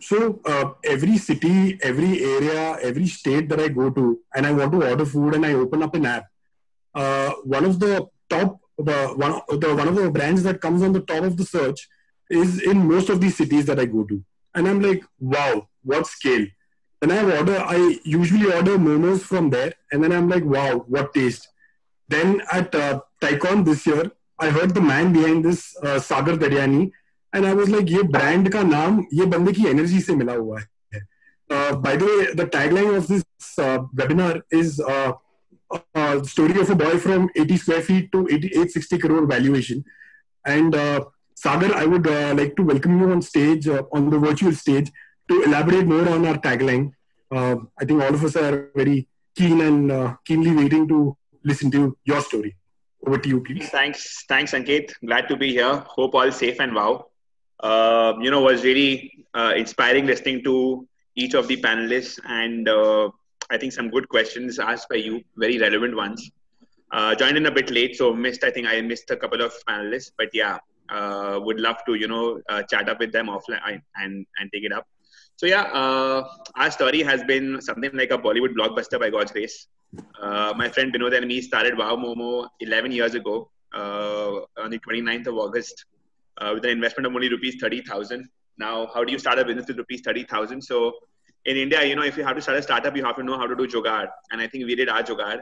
so uh, every city, every area, every state that I go to, and I want to order food, and I open up an app. Uh, one of the top, the one, the one of the brands that comes on the top of the search is in most of these cities that I go to, and I'm like, wow, what scale! Then I order, I usually order momos from there, and then I'm like, wow, what taste! Then at uh, this year, I heard the man behind this, uh, Sagar Daryani and I was like ये brand का नाम ये बंदे की energy से मिला हुआ है by the way the tagline of this webinar is story of a boy from 80 square feet to 860 crore valuation and uh, sagar i would uh, like to welcome you on stage uh, on the virtual stage to elaborate more on our tagline i think all of us are very keen and keenly waiting to listen to your story over to you please thanks thanks ankit glad to be here hope all safe and wow uh, you know, was really uh, inspiring listening to each of the panelists, and uh, I think some good questions asked by you, very relevant ones. Uh, joined in a bit late, so missed. I think I missed a couple of panelists, but yeah, uh, would love to you know uh, chat up with them offline and and take it up. So yeah, our story has been something like a Bollywood blockbuster by God's grace. my friend Binod and me started Wow Momo 11 years ago on the 29th of August uh, with an investment of only rupees 30,000. Now, how do you start a business with rupees 30,000? So in India, you know, if you have to start a startup, you have to know how to do jugaad. And I think we did our jugaad.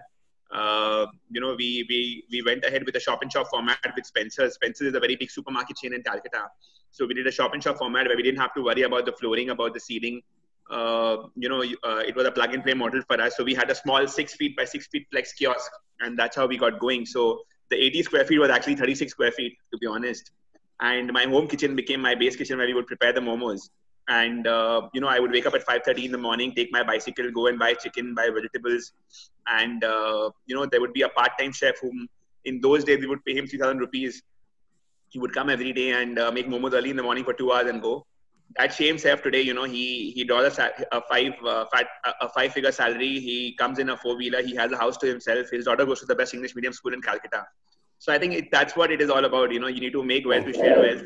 Uh, you know, we, we, we went ahead with a shop and shop format with Spencer's. Spencer's is a very big supermarket chain in Calcutta. So we did a shop and shop format where we didn't have to worry about the flooring, about the seating. Uh, you know, uh, it was a plug and play model for us. So we had a small six feet by six feet flex kiosk, and that's how we got going. So the 80 square feet was actually 36 square feet, to be honest and my home kitchen became my base kitchen where we would prepare the momos. And uh, you know i would wake up at 5.30 in the morning take my bicycle go and buy chicken buy vegetables. And uh, you know there would be a part-time chef whom in those days we would pay him 3000 rupees. He would come every day and uh, make momos early in the morning for two hours and go. That same chef today you know he he draws a, a five uh, fat, a five figure salary. He comes in a four wheeler he has a house to himself. His daughter goes to the best english medium school in calcutta so I think it, that's what it is all about. You know, you need to make wealth to share wealth,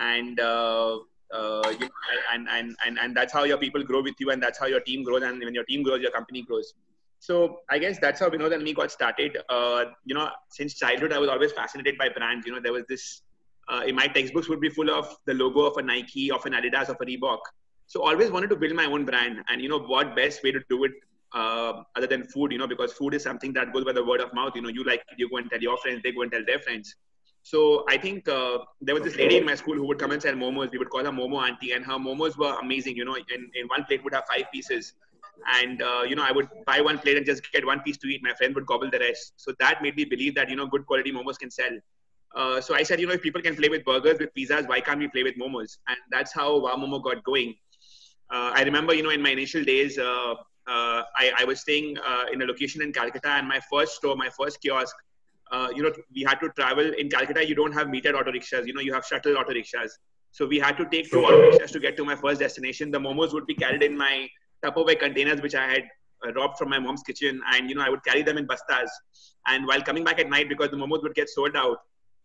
and uh, uh, you know, and, and and and that's how your people grow with you, and that's how your team grows, and when your team grows, your company grows. So I guess that's how Binod and me got started. Uh, you know, since childhood, I was always fascinated by brands. You know, there was this. Uh, in my textbooks would be full of the logo of a Nike, of an Adidas, of a Reebok. So always wanted to build my own brand, and you know what best way to do it uh, other than food, you know, because food is something that goes by the word of mouth. You know, you like it, you go and tell your friends, they go and tell their friends. So I think uh, there was this lady in my school who would come and sell momos. We would call her Momo Auntie, and her momos were amazing. You know, in, in one plate would have five pieces, and uh, you know I would buy one plate and just get one piece to eat. My friend would gobble the rest. So that made me believe that you know good quality momos can sell. Uh, so I said, you know, if people can play with burgers, with pizzas, why can't we play with momos? And that's how Wow Momo got going. Uh, I remember, you know, in my initial days, uh, I, I, was staying uh, in a location in Calcutta, and my first store, my first kiosk, uh, you know, we had to travel in Calcutta. You don't have metered auto rickshaws, you know, you have shuttle auto rickshaws. So we had to take two auto rickshaws to get to my first destination. The momos would be carried in my Tupperware containers, which I had uh, robbed from my mom's kitchen, and you know, I would carry them in bastas. And while coming back at night, because the momos would get sold out,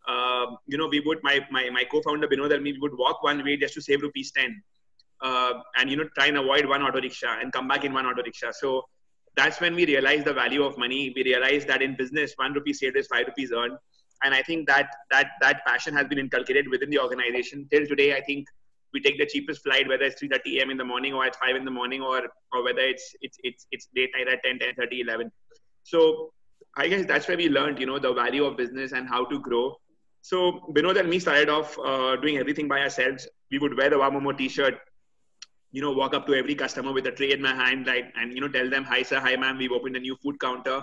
uh, you know, we would my my, my co-founder Binod and me we would walk one way just to save rupees ten uh, and you know try and avoid one auto rickshaw and come back in one auto rickshaw. So that's when we realized the value of money. We realized that in business one rupee saved is five rupees earned. And i think that that that passion has been inculcated within the organization. Till today i think we take the cheapest flight whether it's 3.30 a.m in the morning or at 5 in the morning or or whether it's it's it's it's late night at 10 10 30 11 so i guess that's where we learned you know the value of business and how to grow. So Binod and me started off uh, doing everything by ourselves. We would wear the Wow Momo t-shirt you know, walk up to every customer with a tray in my hand, like, and you know, tell them, "Hi, sir. Hi, ma'am. We've opened a new food counter.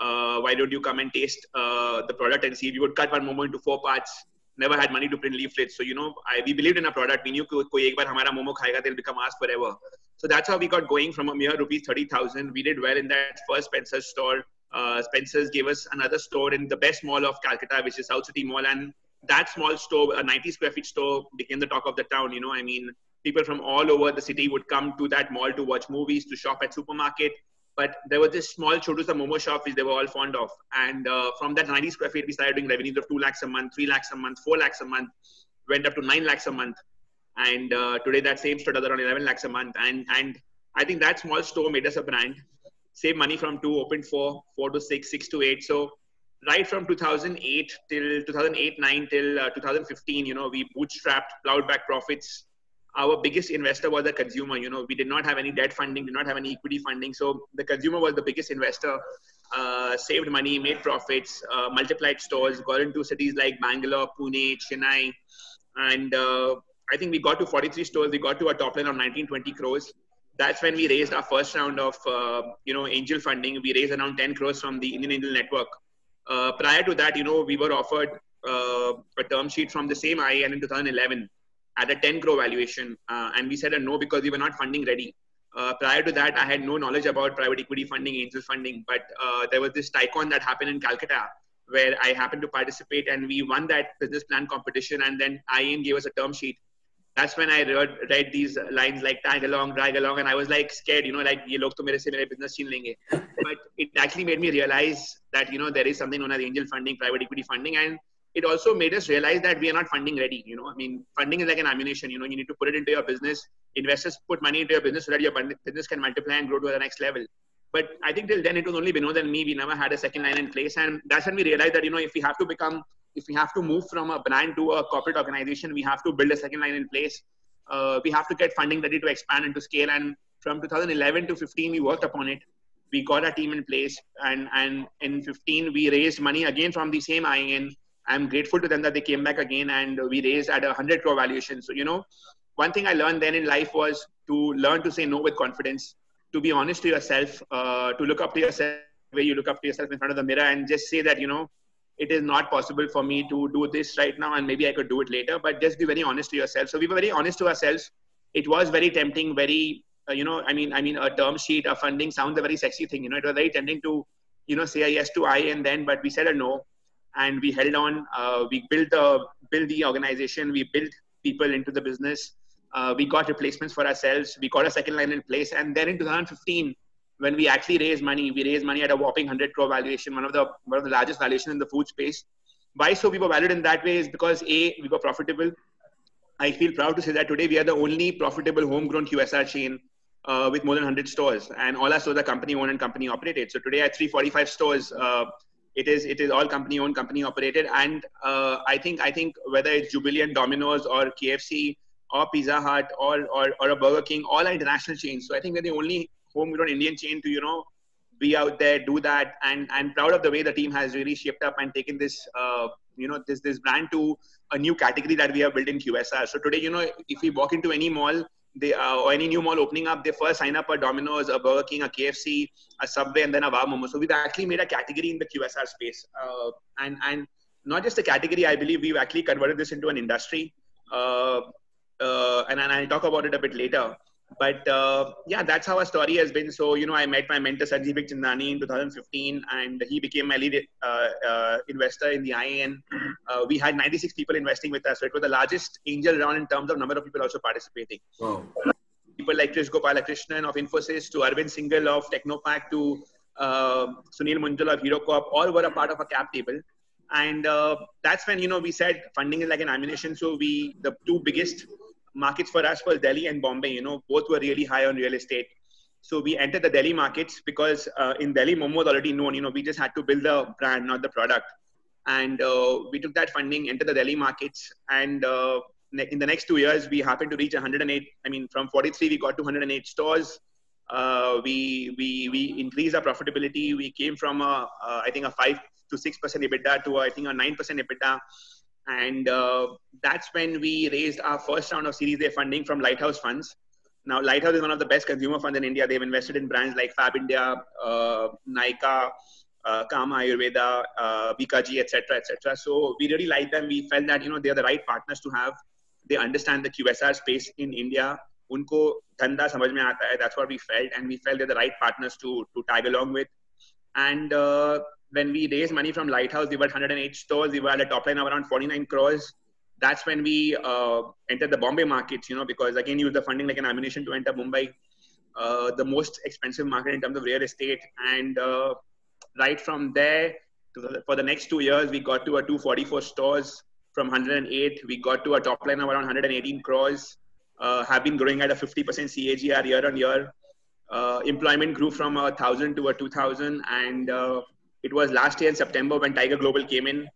Uh, why don't you come and taste uh, the product and see?" We would cut one momo into four parts. Never had money to print leaflets, so you know, I, we believed in a product. We knew koi ek momo khayega, they'll become ours forever. So that's how we got going from a mere rupees thirty thousand. We did well in that first Spencer's store. Uh, Spencer's gave us another store in the best mall of Calcutta, which is South City Mall, and that small store, a 90 square feet store, became the talk of the town. You know, I mean, people from all over the city would come to that mall to watch movies, to shop at supermarket. But there was this small Chotusa Momo shop which they were all fond of. And uh, from that 90 square feet, we started doing revenues of 2 lakhs a month, 3 lakhs a month, 4 lakhs a month, went up to 9 lakhs a month. and uh, today that same store does around 11 lakhs a month. And and I think that small store made us a brand. Save money from two, opened four, four to six, six to eight. So right from 2008 till 2008 9 till uh, 2015 you know we bootstrapped plowed back profits our biggest investor was the consumer you know. We did not have any debt funding did not have any equity funding. So the consumer was the biggest investor uh, saved money made profits uh, multiplied stores got into cities like bangalore pune chennai. And uh, i think we got to 43 stores. We got to a top line of 1920 crores. That's when we raised our first round of uh, you know angel funding. We raised around 10 crores from the indian angel network. Uh, prior to that, you know, we were offered uh, a term sheet from the same IAN in 2011 at a 10 crore valuation, uh, and we said a no because we were not funding ready. Uh, prior to that, I had no knowledge about private equity funding, angel funding, but uh, there was this TiECon that happened in Calcutta where I happened to participate, and we won that business plan competition, and then IAN gave us a term sheet. That's when I read, read these lines like tag along, drag along, and I was like scared, you know, like ye log to mere se mere business chhin. But it actually made me realize that you know there is something known as angel funding, private equity funding, and it also made us realize that we are not funding ready. You know, I mean, funding is like an ammunition. You know, you need to put it into your business. Investors put money into your business so that your business can multiply and grow to the next level. But I think till then it was only Binod and me. We never had a second line in place, and that's when we realized that you know if we have to become if we have to move from a brand to a corporate organization, we have to build a second line in place. Uh, we have to get funding ready to expand and to scale. And from 2011 to 15, we worked upon it. We got our team in place, and and in 15 we raised money again from the same IAN. I'm grateful to them that they came back again, and we raised at a 100 crore valuation. So you know, one thing I learned then in life was to learn to say no with confidence, to be honest to yourself, uh, to look up to yourself where you look up to yourself in front of the mirror and just say that you know it is not possible for me to do this right now and maybe i could do it later. But just be very honest to yourself. So we were very honest to ourselves. It was very tempting very uh, you know i mean i mean a term sheet a funding sounds a very sexy thing. You know it was very tempting to you know say a yes to i and then but we said a no and we held on uh, we built the build the organization we built people into the business uh, we got replacements for ourselves we got a second line in place and then in 2015 when we actually raised money, we raised money at a whopping 100 crore valuation, one of the one of the largest valuation in the food space. Why so we were valued in that way is because a we were profitable. I feel proud to say that today we are the only profitable homegrown QSR chain uh, with more than 100 stores, and all our stores are company owned and company operated. So today at 345 stores, uh, it is it is all company owned, company operated, and uh, I think I think whether it's Jubilant, Domino's, or KFC, or Pizza Hut, or, or or a Burger King, all are international chains. So I think we're the only homegrown Indian chain to you know be out there, do that, and and proud of the way the team has really shaped up and taken this uh, you know this this brand to a new category that we have built in QSR. So today, you know, if we walk into any mall, they uh, or any new mall opening up, they first sign up a Domino's, a Burger King, a KFC, a Subway, and then a Wow Momo. So we've actually made a category in the QSR space, uh, and and not just a category. I believe we've actually converted this into an industry. Uh, uh, and, and I'll talk about it a bit later but uh, yeah, that's how our story has been. So, you know, I met my mentor Sanjeev Chandani in 2015 and he became my lead uh, uh, investor in the IAN. Uh, we had 96 people investing with us. So it was the largest angel round in terms of number of people also participating. Wow. People like Krish Gopalakrishnan of Infosys to Arvind Singhal of Technopak to uh, Sunil Munjal of HeroCorp all were a part of a cap table. And uh, that's when, you know, we said funding is like an ammunition. So we, the two biggest markets for us was Delhi and Bombay. You know, both were really high on real estate. So we entered the Delhi markets because uh, in Delhi, Momo was already known. You know, we just had to build the brand, not the product. And uh, we took that funding, entered the Delhi markets, and uh, in the next two years, we happened to reach 108. I mean, from 43, we got to 108 stores. Uh, we we we increased our profitability. We came from a uh, I think a five to six percent EBITDA to a, I think a nine percent EBITDA and uh, that's when we raised our first round of Series A funding from Lighthouse Funds. Now, Lighthouse is one of the best consumer funds in India. They've invested in brands like Fab India, uh, Nykaa, uh, Kama Ayurveda, uh, Bikaji, etc., etc. So we really like them. We felt that you know they are the right partners to have. They understand the QSR space in India. उनको धंधा समझ में आता है we felt, we felt and we felt they the right partners to to tag along with and when we raised money from Lighthouse, we were 108 stores. We were at a top line of around 49 crores. That's when we uh, entered the Bombay markets, you know, because again, use the funding like an ammunition to enter Mumbai, uh, the most expensive market in terms of real estate. And uh, right from there, the, for the next two years, we got to a 244 stores from 108. We got to a top line of around 118 crores. uh, have been growing at a 50% CAGR year on year. Uh, employment grew from a thousand to a 2000 and uh, it was last year in September when Tiger Global came in.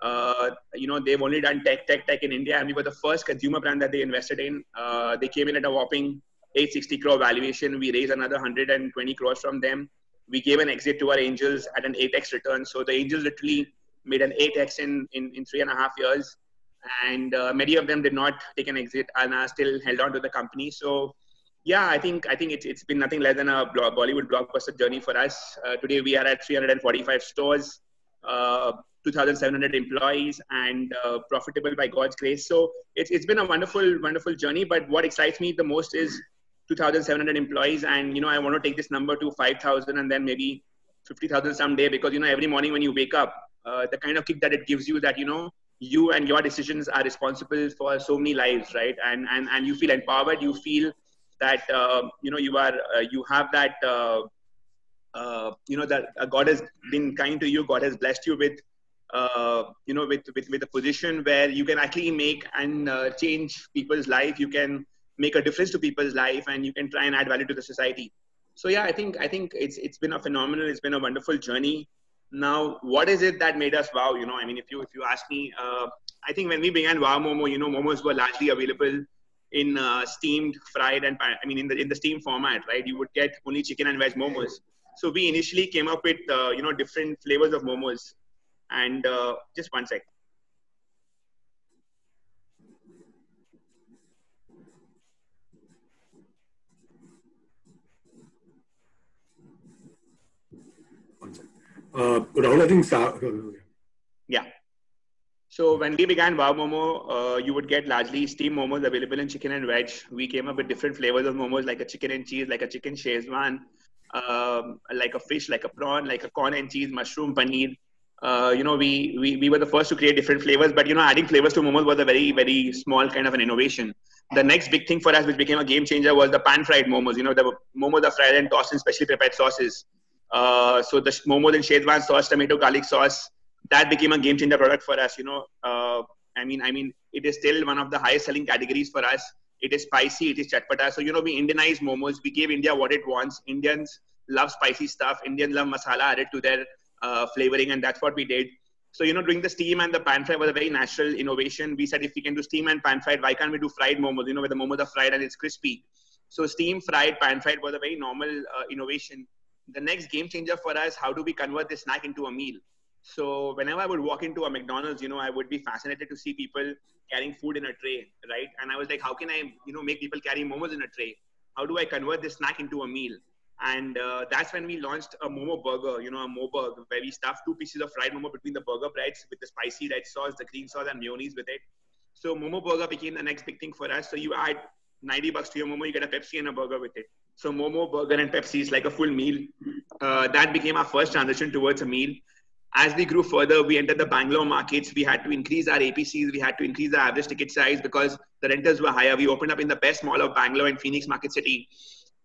Uh, you know, they've only done tech, tech, tech in India, and we were the first consumer brand that they invested in. Uh, they came in at a whopping 860 crore valuation. We raised another 120 crores from them. We gave an exit to our angels at an 8x return. So the angels literally made an 8x in, in, in three and a half years. And uh, many of them did not take an exit and are still held on to the company. So yeah, I think I think it's, it's been nothing less than a Bollywood blockbuster journey for us. Uh, today we are at 345 stores, uh, 2,700 employees, and uh, profitable by God's grace. So it's it's been a wonderful wonderful journey. But what excites me the most is 2,700 employees, and you know I want to take this number to 5,000 and then maybe 50,000 someday because you know every morning when you wake up, uh, the kind of kick that it gives you that you know you and your decisions are responsible for so many lives, right? And and and you feel empowered. You feel that uh, you know you are uh, you have that uh, uh you know that uh, God has been kind to you. God has blessed you with uh, you know with, with with a position where you can actually make and change people's life. You can make a difference to people's life, and you can try and add value to the society. So yeah, I think I think it's it's been a phenomenal. It's been a wonderful journey. Now, what is it that made us wow? You know, I mean, if you if you ask me, I think when we began Wow Momo, you know, momos were largely available in uh, steamed, fried, and I mean in the in the steam format, right? You would get only chicken and veg momos. So we initially came up with uh, you know different flavors of momos, and uh, just one sec. Uh, Rahul, I think. So when we began Wow Momo, uh, you would get largely steam momos available in chicken and veg. We came up with different flavors of momos, like a chicken and cheese, like a chicken Szechuan, um, like a fish, like a prawn, like a corn and cheese, mushroom, paneer. Uh, you know, we, we we were the first to create different flavors, but you know, adding flavors to momos was a very very small kind of an innovation. The next big thing for us, which became a game changer, was the pan fried momos. You know, the momos are fried and tossed in specially prepared sauces. Uh, so the momos in Szechuan sauce, tomato garlic sauce, that became a game changer product for us. You know, uh, I mean, I mean, it is still one of the highest selling categories for us. It is spicy, it is chatpata. So you know, we Indianized momos. We gave India what it wants. Indians love spicy stuff. Indians love masala added to their uh, flavoring, and that's what we did. So you know, doing the steam and the pan fry was a very natural innovation. We said if we can do steam and pan fried, why can't we do fried momos? You know, where the momos are fried and it's crispy. So steam, fried, pan fried was a very normal uh, innovation. The next game changer for us: how do we convert this snack into a meal? So whenever I would walk into a McDonald's, you know, I would be fascinated to see people carrying food in a tray, right? And I was like, how can I, you know, make people carry momos in a tray? How do I convert this snack into a meal? And uh, that's when we launched a Momo burger, you know, a Momo where we stuffed two pieces of fried Momo between the burger breads with the spicy red sauce, the green sauce, and mayonnaise with it. So Momo burger became the next big thing for us. So you add 90 bucks to your Momo, you get a Pepsi and a burger with it. So Momo, burger, and Pepsi is like a full meal. Uh, that became our first transition towards a meal as we grew further, we entered the Bangalore markets. We had to increase our APCs. We had to increase our average ticket size because the rentals were higher. We opened up in the best mall of Bangalore and Phoenix Market City.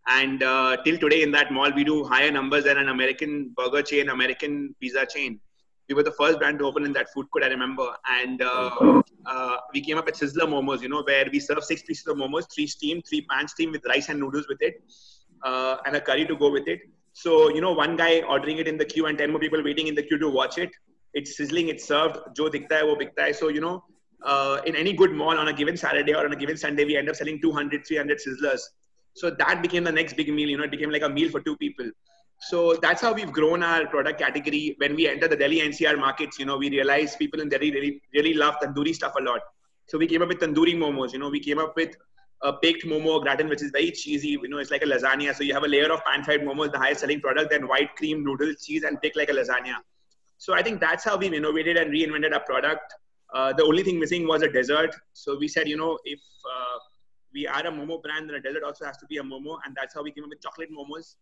And uh, till today, in that mall, we do higher numbers than an American burger chain, American pizza chain. We were the first brand to open in that food court, I remember. And uh, uh, we came up with Sizzler Momos, you know, where we serve six pieces of momos, three steamed, three pan steamed with rice and noodles with it, uh, and a curry to go with it so, you know, one guy ordering it in the queue and 10 more people waiting in the queue to watch it. It's sizzling, it's served. Jo dikta hai, wo bikta hai. So, you know, uh, in any good mall on a given Saturday or on a given Sunday, we end up selling 200, 300 sizzlers. So that became the next big meal. You know, it became like a meal for two people. So that's how we've grown our product category. When we enter the Delhi NCR markets, you know, we realized people in Delhi really, really love tandoori stuff a lot. So we came up with tandoori momos. You know, we came up with a baked momo gratin, which is very cheesy. You know, it's like a lasagna. So you have a layer of pan-fried momo, the highest selling product, then white cream, noodles, cheese, and baked like a lasagna. So I think that's how we've innovated and reinvented our product. Uh, the only thing missing was a dessert. So we said, you know, if uh, we are a momo brand, then a dessert also has to be a momo, and that's how we came up with chocolate momos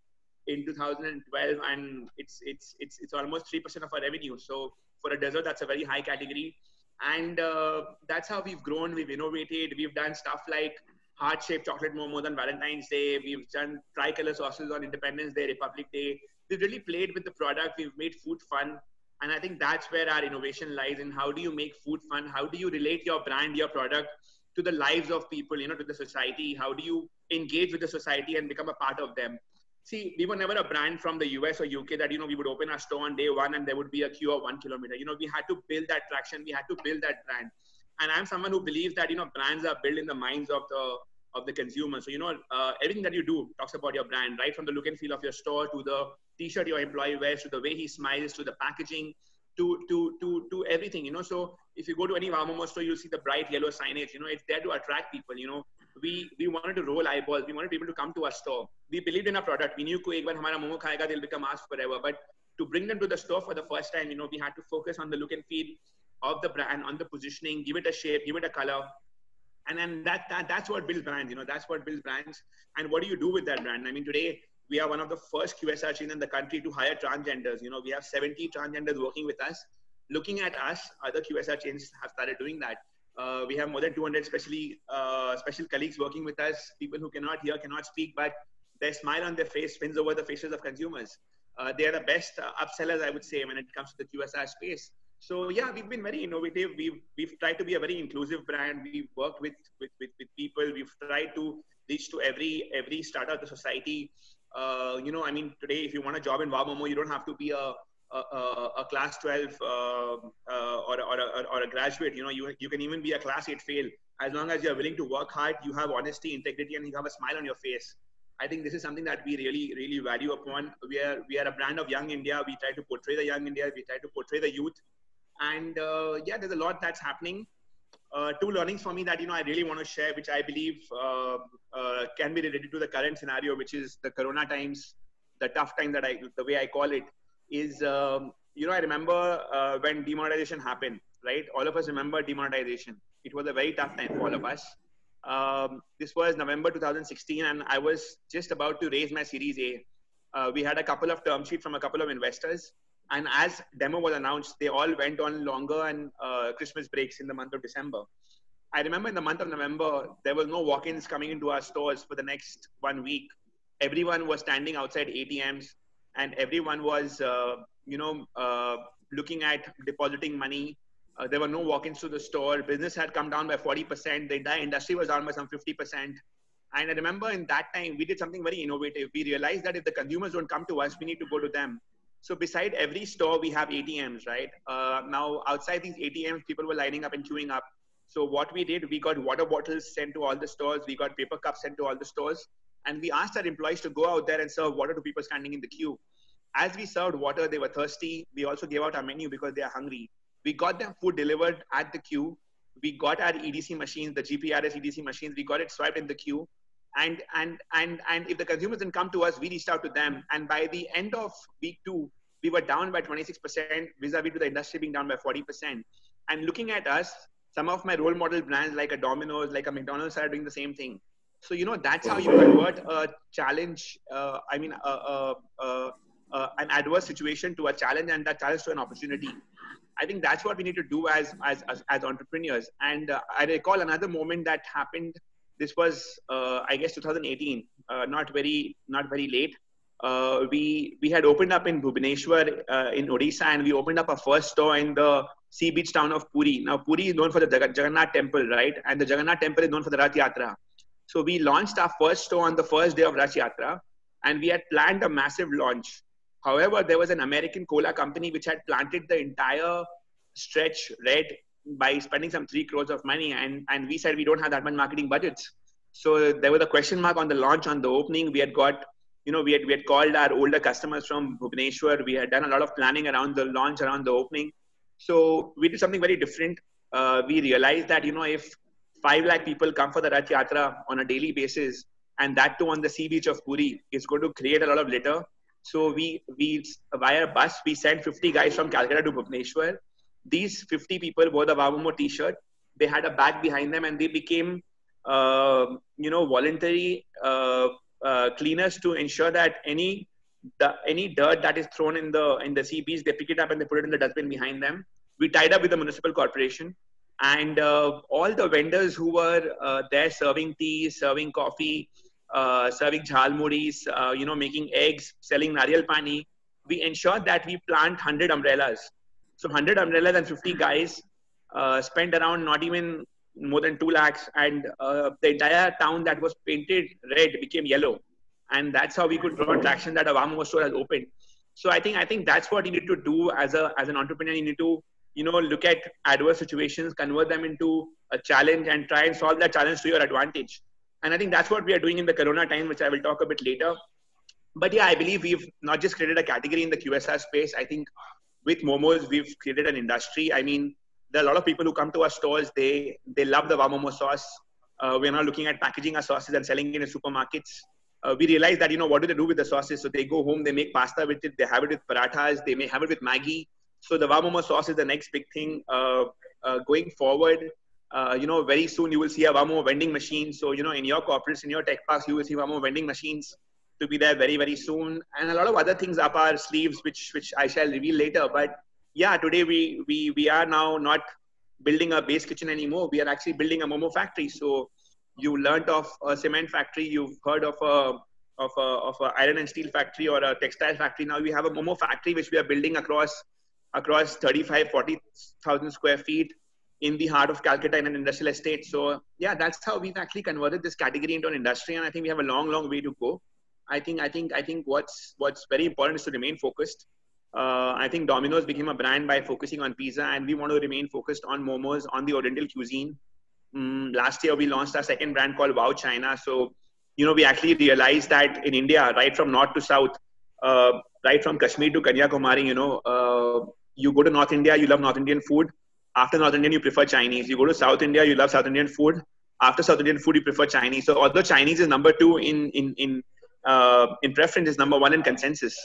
in 2012, and it's it's it's it's almost three percent of our revenue. So for a dessert, that's a very high category, and uh, that's how we've grown. We've innovated. We've done stuff like heart shaped chocolate momos on Valentine's Day. We've done tricolor sauces on Independence Day, Republic Day. We've really played with the product. We've made food fun. And I think that's where our innovation lies in how do you make food fun? How do you relate your brand, your product to the lives of people, you know, to the society? How do you engage with the society and become a part of them? See, we were never a brand from the US or UK that, you know, we would open our store on day one and there would be a queue of one kilometer. You know, we had to build that traction. We had to build that brand. And I'm someone who believes that, you know, brands are built in the minds of the of the consumer. So, you know, uh, everything that you do talks about your brand, right? From the look and feel of your store to the t-shirt your employee wears, to the way he smiles, to the packaging, to, to, to, to everything, you know. So if you go to any Wow store, you'll see the bright yellow signage, you know, it's there to attract people, you know. We, we wanted to roll eyeballs. We wanted people to come to our store. We believed in our product. We knew ko ek baar momo they'll become ours forever. But to bring them to the store for the first time, you know, we had to focus on the look and feel of the brand, on the positioning, give it a shape, give it a color, and then that, that that's what builds brands you know that's what builds brands. And what do you do with that brand? I mean today we are one of the first qsr chains in the country to hire transgenders. You know we have 70 transgenders working with us. Looking at us other qsr chains have started doing that. Uh, we have more than 200 specially uh, special colleagues working with us. People who cannot hear cannot speak but their smile on their face wins over the faces of consumers. Uh, they are the best uh, upsellers i would say when it comes to the qsr space so yeah, we've been very innovative. We've we've tried to be a very inclusive brand. We've worked with with with, with people. We've tried to reach to every every strata of the society. Uh, you know, I mean, today if you want a job in Wow you don't have to be a a, a, a class 12 uh, uh, or, or, a, or a graduate. You know, you you can even be a class 8 fail as long as you're willing to work hard. You have honesty, integrity, and you have a smile on your face. I think this is something that we really, really value upon. We are we are a brand of young India. We try to portray the young India. We try to portray the youth and uh, yeah there's a lot that's happening. Uh, two learnings for me that you know i really want to share which i believe uh, uh, can be related to the current scenario which is the corona times the tough time that i the way i call it is um, you know i remember uh, when demonetization happened right? All of us remember demonetization. It was a very tough time for all of us. Um, this was november 2016 and i was just about to raise my series a. Uh, we had a couple of term sheets from a couple of investors and as demo was announced, they all went on longer and uh, Christmas breaks in the month of December. I remember in the month of November, there was no walk-ins coming into our stores for the next one week. Everyone was standing outside ATMs, and everyone was, uh, you know, uh, looking at depositing money. Uh, there were no walk-ins to the store. Business had come down by 40%. The entire industry was down by some 50%. And I remember in that time, we did something very innovative. We realized that if the consumers don't come to us, we need to go to them. So beside every store, we have ATMs, right? Uh, now outside these ATMs, people were lining up and queuing up. So what we did, we got water bottles sent to all the stores. We got paper cups sent to all the stores. And we asked our employees to go out there and serve water to people standing in the queue. As we served water, they were thirsty. We also gave out our menu because they are hungry. We got them food delivered at the queue. We got our EDC machines, the GPRS EDC machines. We got it swiped in the queue and and and and if the consumers didn't come to us we reached out to them and by the end of week two we were down by 26% vis-a-vis to the industry being down by 40%. And looking at us, some of my role model brands like a Domino's, like a McDonald's are doing the same thing. So, you know, that's how you convert a challenge, uh, I mean, an adverse situation to a challenge and that challenge to an opportunity. I think that's what we need to do as, as, as, as entrepreneurs. And uh, I recall another moment that happened. This was, uh, I guess, 2018, uh, not very, not very late uh, we we had opened up in Bhubaneswar uh, in Odisha, and we opened up a first store in the sea beach town of Puri. Now Puri is known for the Jagannath temple, right? And the Jagannath temple is known for the Rath Yatra. So we launched our first store on the first day of Rath Yatra, and we had planned a massive launch. However, there was an American cola company which had planted the entire stretch red by spending some three crores of money, and and we said we don't have that much marketing budgets. So there was a question mark on the launch on the opening. We had got you know, we had, we had called our older customers from Bhubaneswar. We had done a lot of planning around the launch, around the opening. So we did something very different. Uh, we realized that, you know, if 5 lakh people come for the Rath Yatra on a daily basis, and that too on the sea beach of Puri, it's going to create a lot of litter. So we, we via a bus, we sent 50 guys from Calcutta to Bhubaneswar. These 50 people wore the Momo t-shirt. They had a bag behind them and they became, uh, you know, voluntary uh, uh, cleaners to ensure that any the, any dirt that is thrown in the in the sea beach, they pick it up and they put it in the dustbin behind them. We tied up with the municipal corporation, and uh, all the vendors who were uh, there serving tea, serving coffee, uh, serving jhalmuris, uh, you know, making eggs, selling nariyal pani. We ensured that we plant 100 umbrellas. So 100 umbrellas and 50 guys uh, spent around not even more than 2 lakhs and uh, the entire town that was painted red became yellow. And that's how we could draw traction that a Wow store has opened. So i think i think that's what you need to do as a as an entrepreneur. You need to you know look at adverse situations convert them into a challenge and try and solve that challenge to your advantage. And i think that's what we are doing in the corona time which i will talk a bit later. But yeah i believe we've not just created a category in the qsr space. I think with momos we've created an industry. I mean there are a lot of people who come to our stores. They they love the Wow sauce. Uh, we're now looking at packaging our sauces and selling it in supermarkets. Uh, we realize that you know what do they do with the sauces? So they go home, they make pasta with it, they have it with parathas, they may have it with Maggi. So the Wow sauce is the next big thing uh, uh going forward. Uh, you know, very soon you will see a Wow vending machine. So you know, in your corporates, in your tech parks, you will see Wow vending machines to be there very very soon, and a lot of other things up our sleeves, which which I shall reveal later. But yeah, today we we we are now not building a base kitchen anymore. We are actually building a momo factory. So you learned of a cement factory, you've heard of a of a of a iron and steel factory or a textile factory. Now we have a momo factory which we are building across across 35 40,000 square feet in the heart of Calcutta in an industrial estate. So yeah, that's how we've actually converted this category into an industry, and I think we have a long, long way to go. I think I think I think what's what's very important is to remain focused uh, I think Domino's became a brand by focusing on pizza, and we want to remain focused on momos, on the Oriental cuisine. Mm, last year, we launched our second brand called Wow China. So, you know, we actually realized that in India, right from north to south, uh, right from Kashmir to Kanyakumari, you know, uh, you go to North India, you love North Indian food. After North Indian, you prefer Chinese. You go to South India, you love South Indian food. After South Indian food, you prefer Chinese. So, although Chinese is number two in in in uh, in preference, is number one in consensus.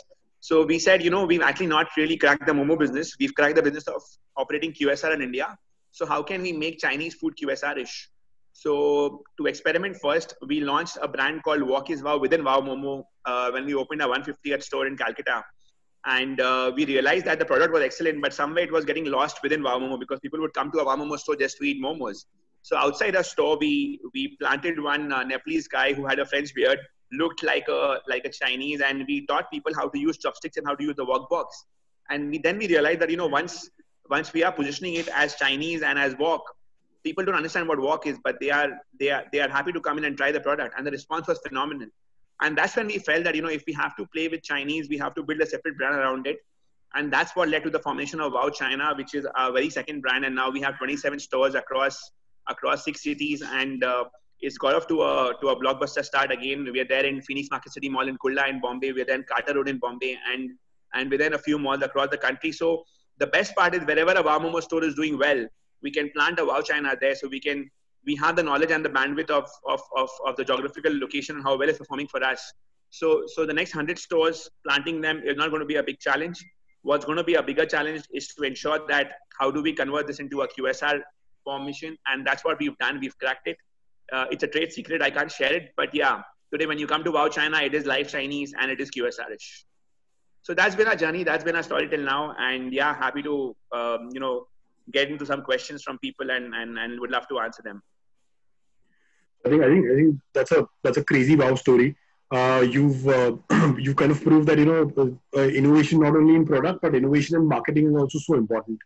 So we said, you know, we've actually not really cracked the Momo business. We've cracked the business of operating QSR in India. So how can we make Chinese food QSR-ish? So to experiment first, we launched a brand called Wok is Wow within Wow Momo uh, when we opened a 150th store in Calcutta. And uh, we realized that the product was excellent, but somewhere it was getting lost within Wow Momo because people would come to a Wow Momo store just to eat momos. So outside our store, we we planted one uh, Nepalese guy who had a French beard looked like a like a Chinese, and we taught people how to use chopsticks and how to use the wok box. And we, then we realized that you know once once we are positioning it as Chinese and as wok, people don't understand what wok is, but they are they are they are happy to come in and try the product, and the response was phenomenal. And that's when we felt that you know if we have to play with Chinese, we have to build a separate brand around it. And that's what led to the formation of Wow China, which is our very second brand. And now we have 27 stores across across six cities and uh, it's got off to a to a blockbuster start again. We are there in Phoenix Market City Mall in Kurla in Bombay. We're then Carter Road in Bombay, and and within a few malls across the country. So the best part is wherever a Wow store is doing well, we can plant a Wow China there, so we can we have the knowledge and the bandwidth of of of, of the geographical location and how well it's performing for us. So so the next hundred stores planting them is not going to be a big challenge. What's going to be a bigger challenge is to ensure that how do we convert this into a QSR formation, and that's what we've done. We've cracked it uh, it's a trade secret. I can't share it. But yeah, today when you come to Wow China, it is live Chinese and it is QSRish. So that's been our journey. That's been our story till now. And yeah, happy to um, you know get into some questions from people and, and and would love to answer them. I think I think I think that's a that's a crazy wow story. Uh, you've uh, you've kind of proved that you know uh, uh, innovation not only in product but innovation in marketing is also so important.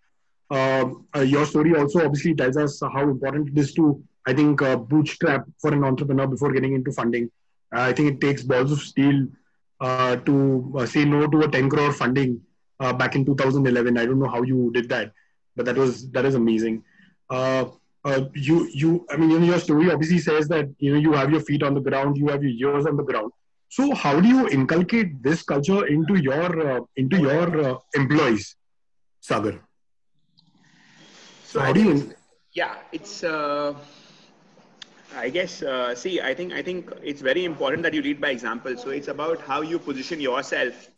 Um, uh, your story also obviously tells us how important it is to I think uh, bootstrap for an entrepreneur before getting into funding. Uh, I think it takes balls of steel uh, to uh, say no to a 10 crore funding uh, back in 2011. I don't know how you did that, but that was that is amazing. Uh, you you I mean you know, your story obviously says that you know you have your feet on the ground, you have your ears on the ground. So how do you inculcate this culture into your into your employees, Sagar? So how do you? Yeah, it's I guess uh, see I think I think it's very important that you lead by example. So it's about how you position yourself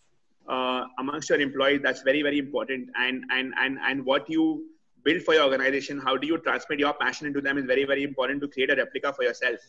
uh, amongst your employees. That's very very important. And and and and what you build for your organization, how do you transmit your passion into them is very very important to create a replica for yourself.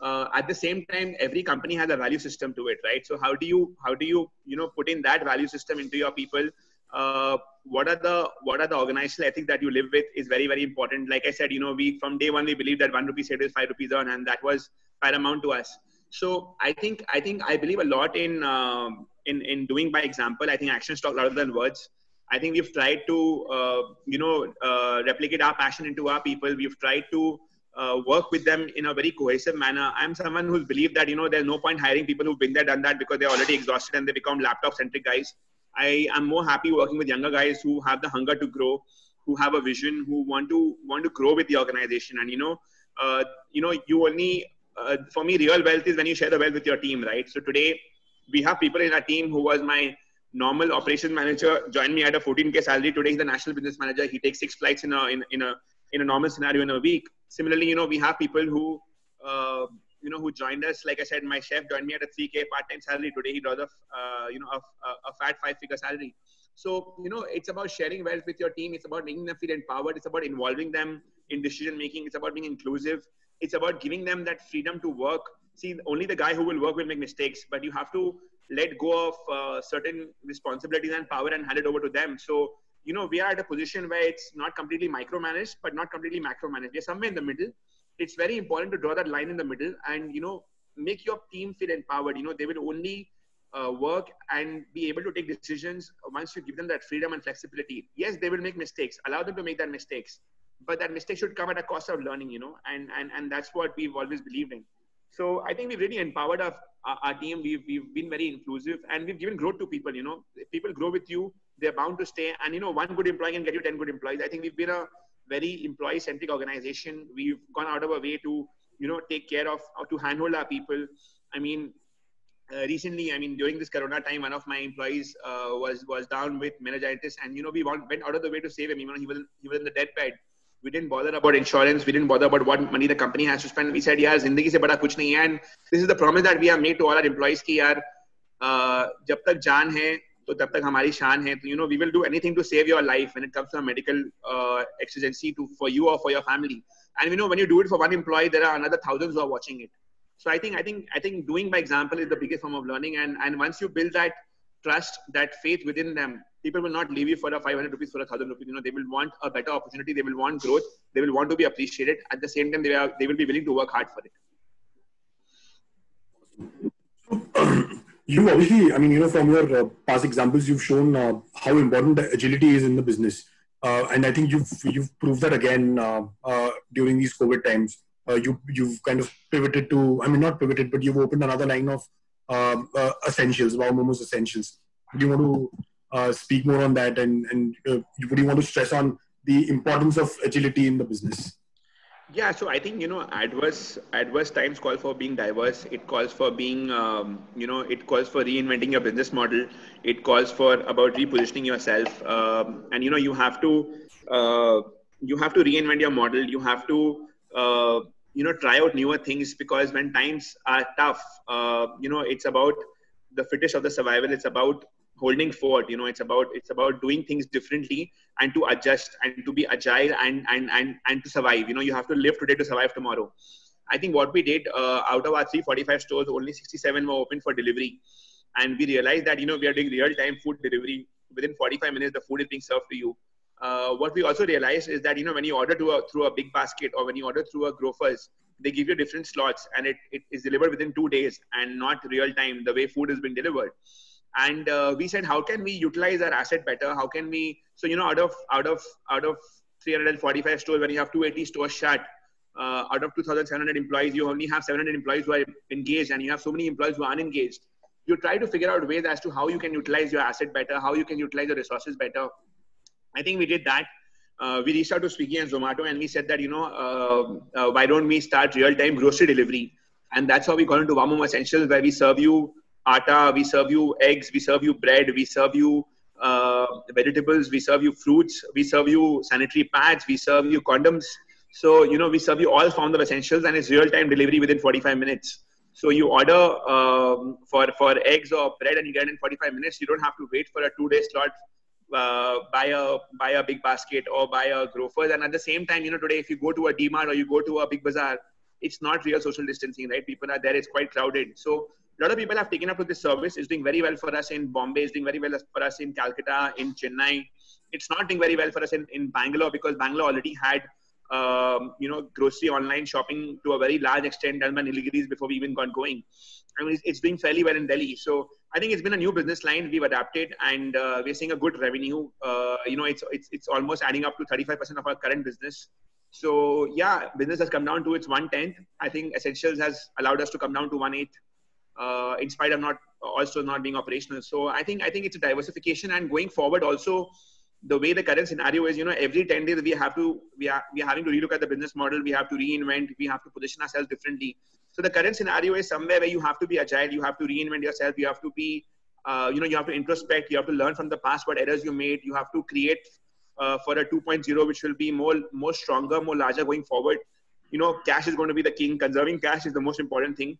Uh, at the same time, every company has a value system to it, right? So how do you how do you you know put in that value system into your people? Uh, what are the what are the organizational ethics that you live with is very very important. Like i said you know we from day one we believe that one rupee saved is five rupees earned and that was paramount to us. So i think i think i believe a lot in um, in in doing by example. I think actions talk louder than words. I think we've tried to uh, you know uh, replicate our passion into our people. We've tried to uh, work with them in a very cohesive manner. I'm someone who's believed that you know there's no point hiring people who've been there, done that because they're already exhausted and they become laptop-centric guys. I am more happy working with younger guys who have the hunger to grow, who have a vision, who want to want to grow with the organization. And you know, uh, you know, you only uh, for me, real wealth is when you share the wealth with your team, right? So today we have people in our team who was my normal operations manager joined me at a 14k salary. Today he's the national business manager. He takes six flights in a in, in a in a normal scenario in a week. Similarly, you know, we have people who uh, you know who joined us. Like I said, my chef joined me at a 3k part-time salary. Today he draws a uh, you know a, a, fat five-figure salary. So you know, it's about sharing wealth with your team. It's about making them feel empowered. It's about involving them in decision making. It's about being inclusive. It's about giving them that freedom to work. See, only the guy who will work will make mistakes, but you have to let go of uh, certain responsibilities and power and hand it over to them. So, you know, we are at a position where it's not completely micromanaged, but not completely macromanaged. We're somewhere in the middle. It's very important to draw that line in the middle and, you know, make your team feel empowered. You know, they will only uh, work and be able to take decisions once you give them that freedom and flexibility. Yes, they will make mistakes. Allow them to make that mistakes, but that mistake should come at a cost of learning. You know, and and and that's what we've always believed in. So I think we've really empowered our, our, team. We've, we've been very inclusive and we've given growth to people. You know, if people grow with you, they're bound to stay. And, you know, one good employee can get you 10 good employees. I think we've been a very employee centric organization. We've gone out of our way to, you know, take care of, or to handhold our people. I mean, uh, recently, I mean, during this Corona time, one of my employees uh, was was down with meningitis, and you know, we went out of the way to save him. You know, he was he was in the deathbed, we didn't bother about insurance we didn't bother about what money the company has to spend we said yeah zindagi se bada kuch nahi hai and this is the promise that we have made to all our employees ki yaar uh, jab tak jaan hai तो तब तक हमारी शान है तो you know we will do anything to save your life when it comes to medical exigency to for you or for your family and you know when you do it for one employee there are another thousands who are watching it so i think i think i think doing by example is the biggest form of learning and and once you build that trust that faith within them people will not leave you for a 500 rupees for a thousand rupees. You know, they will want a better opportunity. They will want growth. They will want to be appreciated. At the same time, they are they will be willing to work hard for it. You obviously, I mean, you know, from your uh, past examples, you've shown uh, how important agility is in the business, uh, and I think you've you've proved that again uh, uh, during these COVID times. Uh, you you've kind of pivoted to, I mean, not pivoted, but you've opened another line of um, essentials, Wow Momo's essentials. Do you want to speak more on that and, and would you want to stress on the importance of agility in the business? Yeah, so I think you know adverse adverse times call for being diverse. It calls for being um, you know it calls for reinventing your business model. It calls for about repositioning yourself, um, and you know you have to uh, you have to reinvent your model. You have to uh, you know try out newer things because when times are tough, uh, you know it's about the fittest of the survival. It's about holding fort you know it's about it's about doing things differently and to adjust and to be agile and and and, and to survive. You know you have to live today to survive tomorrow. I think what we did uh, out of our 345 stores only 67 were open for delivery. And we realized that you know we are doing real time food delivery. Within 45 minutes the food is being served to you. Uh, what we also realized is that you know when you order a, through a big basket or when you order through a grofers they give you different slots and it, it is delivered within two days and not real time the way food is being delivered and uh, we said how can we utilize our asset better? How can we so you know out of out of out of 345 stores when you have 280 stores shut uh, out of 2700 employees you only have 700 employees who are engaged and you have so many employees who are unengaged. You try to figure out ways as to how you can utilize your asset better how you can utilize your resources better. I think we did that. Uh, we reached out to Swiggy and Zomato and we said that, you know, uh, uh, why don't we start real time grocery delivery? And that's how we got into Wow Essentials, where we serve you atta, we serve you eggs, we serve you bread, we serve you uh, vegetables, we serve you fruits, we serve you sanitary pads, we serve you condoms. So, you know, we serve you all forms of essentials and it's real time delivery within 45 minutes. So you order um, for, for eggs or bread and you get in 45 minutes. You don't have to wait for a two day slot uh, buy a buy a big basket or buy a grofers and at the same time you know today if you go to a dmart or you go to a big bazaar it's not real social distancing right people are there it's quite crowded so a lot of people have taken up to this service. It's doing very well for us in Bombay. It's doing very well for us in Calcutta, in Chennai. It's not doing very well for us in, in Bangalore because Bangalore already had, um, you know, grocery online shopping to a very large extent done by Nilgiris before we even got going. I mean, it's, it's, doing fairly well in Delhi. So I think it's been a new business line. We've adapted and uh, we're seeing a good revenue. Uh, you know, it's, it's, it's almost adding up to 35% of our current business. So yeah, business has come down to its one tenth. I think essentials has allowed us to come down to one eighth, uh, in spite of not also not being operational. So I think I think it's a diversification and going forward also the way the current scenario is, you know, every 10 days we have to, we are, we are having to relook at the business model. We have to reinvent. We have to position ourselves differently. So the current scenario is somewhere where you have to be agile. You have to reinvent yourself. You have to be, uh, you know, you have to introspect. You have to learn from the past what errors you made. You have to create uh, for a 2.0, which will be more, more stronger, more larger going forward. You know, cash is going to be the king. Conserving cash is the most important thing.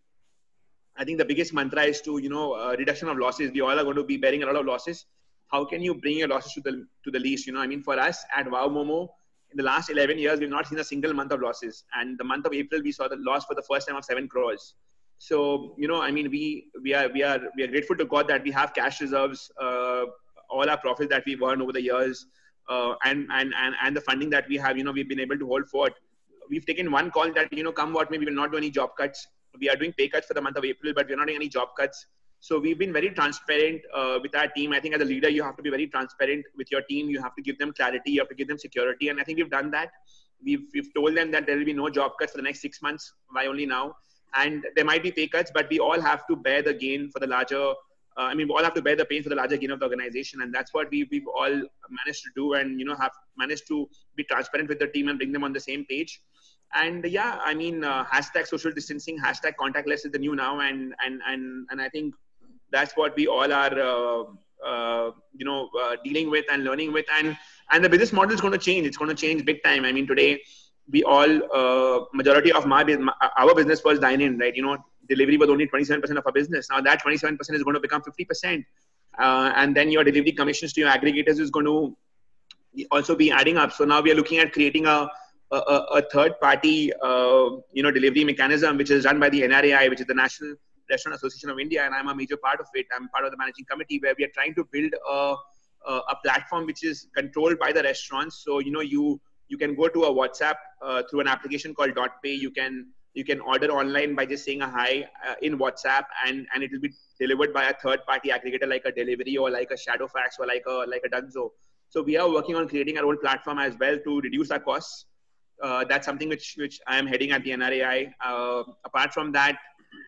I think the biggest mantra is to, you know, uh, reduction of losses. We all are going to be bearing a lot of losses how can you bring your losses to the to the least? You know, I mean, for us at Wow Momo, in the last 11 years, we've not seen a single month of losses. And the month of April, we saw the loss for the first time of seven crores. So, you know, I mean, we we are we are we are grateful to God that we have cash reserves, uh, all our profits that we've earned over the years, uh, and and and and the funding that we have. You know, we've been able to hold forth. We've taken one call that you know, come what may, we will not do any job cuts. We are doing pay cuts for the month of April, but we're not doing any job cuts. So we've been very transparent uh, with our team. I think as a leader, you have to be very transparent with your team. You have to give them clarity. You have to give them security. And I think we've done that. We've, we've told them that there will be no job cuts for the next six months. Why only now? And there might be pay cuts, but we all have to bear the gain for the larger. Uh, I mean, we all have to bear the pain for the larger gain of the organization, and that's what we, we've all managed to do. And you know, have managed to be transparent with the team and bring them on the same page and yeah i mean uh, hashtag social distancing hashtag contactless is the new now. And and and and i think that's what we all are uh, uh, you know uh, dealing with and learning with. And and the business model is going to change. It's going to change big time. I mean today we all uh, majority of my our business was dine in right? You know delivery was only 27% of our business. Now that 27% is going to become 50% uh, and then your delivery commissions to your aggregators is going to also be adding up. So now we are looking at creating a a, a third party uh, you know delivery mechanism which is run by the nrai which is the national Restaurant Association of India, and I'm a major part of it. I'm part of the managing committee where we are trying to build a, a, a platform which is controlled by the restaurants. So you know you you can go to a WhatsApp uh, through an application called DotPe. You can you can order online by just saying a hi uh, in WhatsApp, and and it will be delivered by a third party aggregator like a Delhivery or like a Shadowfax or like a like a Dunzo. So we are working on creating our own platform as well to reduce our costs. Uh, that's something which which I am heading at the NRAI. Uh, apart from that,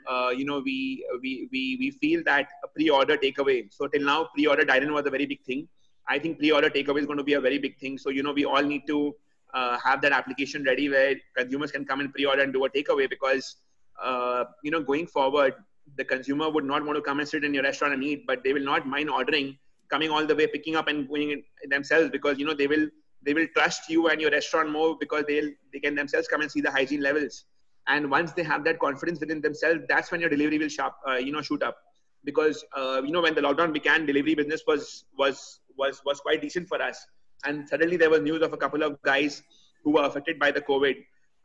uh, you know, we, we, we, we feel that a pre-order takeaway. So till now, pre-order dine-in was a very big thing. I think pre-order takeaway is going to be a very big thing. So, you know, we all need to uh, have that application ready where consumers can come and pre-order and do a takeaway because, uh, you know, going forward, the consumer would not want to come and sit in your restaurant and eat, but they will not mind ordering, coming all the way, picking up and going themselves because, you know, they will, they will trust you and your restaurant more because they'll, they can themselves come and see the hygiene levels. And once they have that confidence within themselves that's when your delivery will sharp uh, you know shoot up. Because uh, you know when the lockdown began delivery business was was was was quite decent for us. And suddenly there was news of a couple of guys who were affected by the covid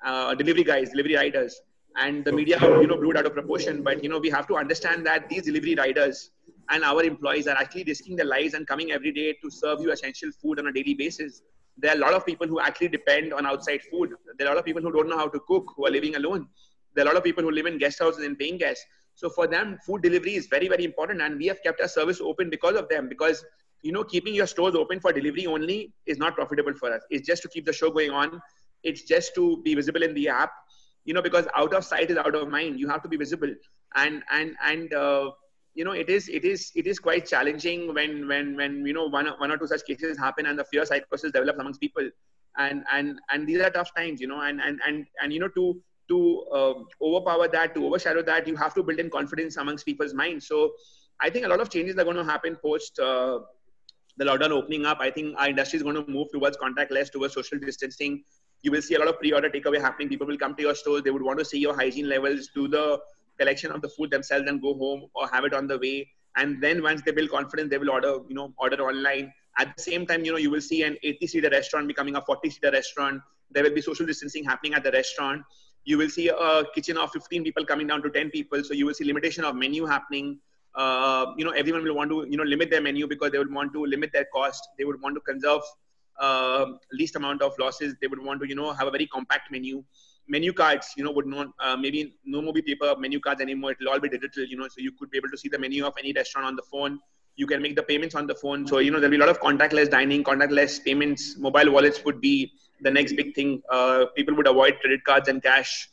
uh, delivery guys delivery riders. And the media you know blew it out of proportion. But you know we have to understand that these delivery riders and our employees are actually risking their lives and coming every day to serve you essential food on a daily basis there are a lot of people who actually depend on outside food. There are a lot of people who don't know how to cook, who are living alone. There are a lot of people who live in guest houses and paying guests. So for them, food delivery is very, very important. And we have kept our service open because of them. Because, you know, keeping your stores open for delivery only is not profitable for us. It's just to keep the show going on. It's just to be visible in the app, you know, because out of sight is out of mind. You have to be visible. And, and, and, uh, you know it is it is it is quite challenging when when when you know one one or two such cases happen and the fear psychosis develops amongst people. And and and these are tough times you know and and and, and you know to to uh, overpower that to overshadow that you have to build in confidence amongst people's minds. So i think a lot of changes are going to happen post uh, the lockdown opening up. I think our industry is going to move towards contactless towards social distancing. You will see a lot of pre-order takeaway happening. People will come to your stores they would want to see your hygiene levels do the collection of the food themselves and go home or have it on the way. And then once they build confidence, they will order, you know, order online. At the same time, you know, you will see an 80 seater restaurant becoming a 40 seater restaurant. There will be social distancing happening at the restaurant. You will see a kitchen of 15 people coming down to 10 people. So you will see limitation of menu happening. Uh, you know, everyone will want to, you know, limit their menu because they would want to limit their cost. They would want to conserve uh, least amount of losses. They would want to, you know, have a very compact menu menu cards, you know, would not uh, maybe no more be paper menu cards anymore. It'll all be digital, you know, so you could be able to see the menu of any restaurant on the phone. You can make the payments on the phone. So, you know, there'll be a lot of contactless dining, contactless payments. Mobile wallets would be the next big thing. Uh, people would avoid credit cards and cash.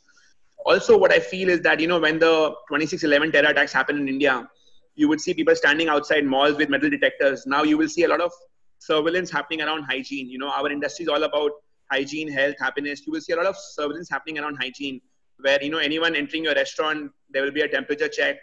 Also, what I feel is that, you know, when the 2611 terror attacks happened in India, you would see people standing outside malls with metal detectors. Now you will see a lot of surveillance happening around hygiene. You know, our industry is all about hygiene, health, happiness. You will see a lot of surveillance happening around hygiene, where you know anyone entering your restaurant, there will be a temperature check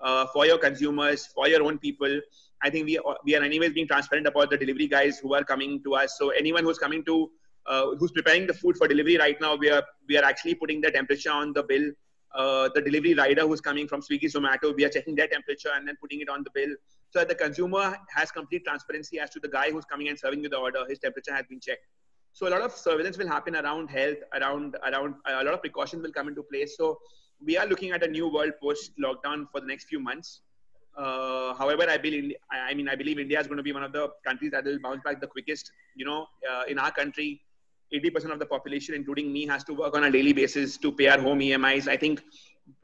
uh, for your consumers, for your own people. I think we we are anyways being transparent about the delivery guys who are coming to us. So anyone who's coming to uh, who's preparing the food for delivery right now, we are we are actually putting the temperature on the bill. Uh, the delivery rider who's coming from Swiggy, Zomato, we are checking their temperature and then putting it on the bill. So that the consumer has complete transparency as to the guy who's coming and serving you the order, his temperature has been checked. So a lot of surveillance will happen around health, around around a lot of precautions will come into place. So we are looking at a new world post lockdown for the next few months. Uh, however, I believe I mean I believe India is going to be one of the countries that will bounce back the quickest. You know, uh, in our country, 80% of the population, including me, has to work on a daily basis to pay our home EMIs. I think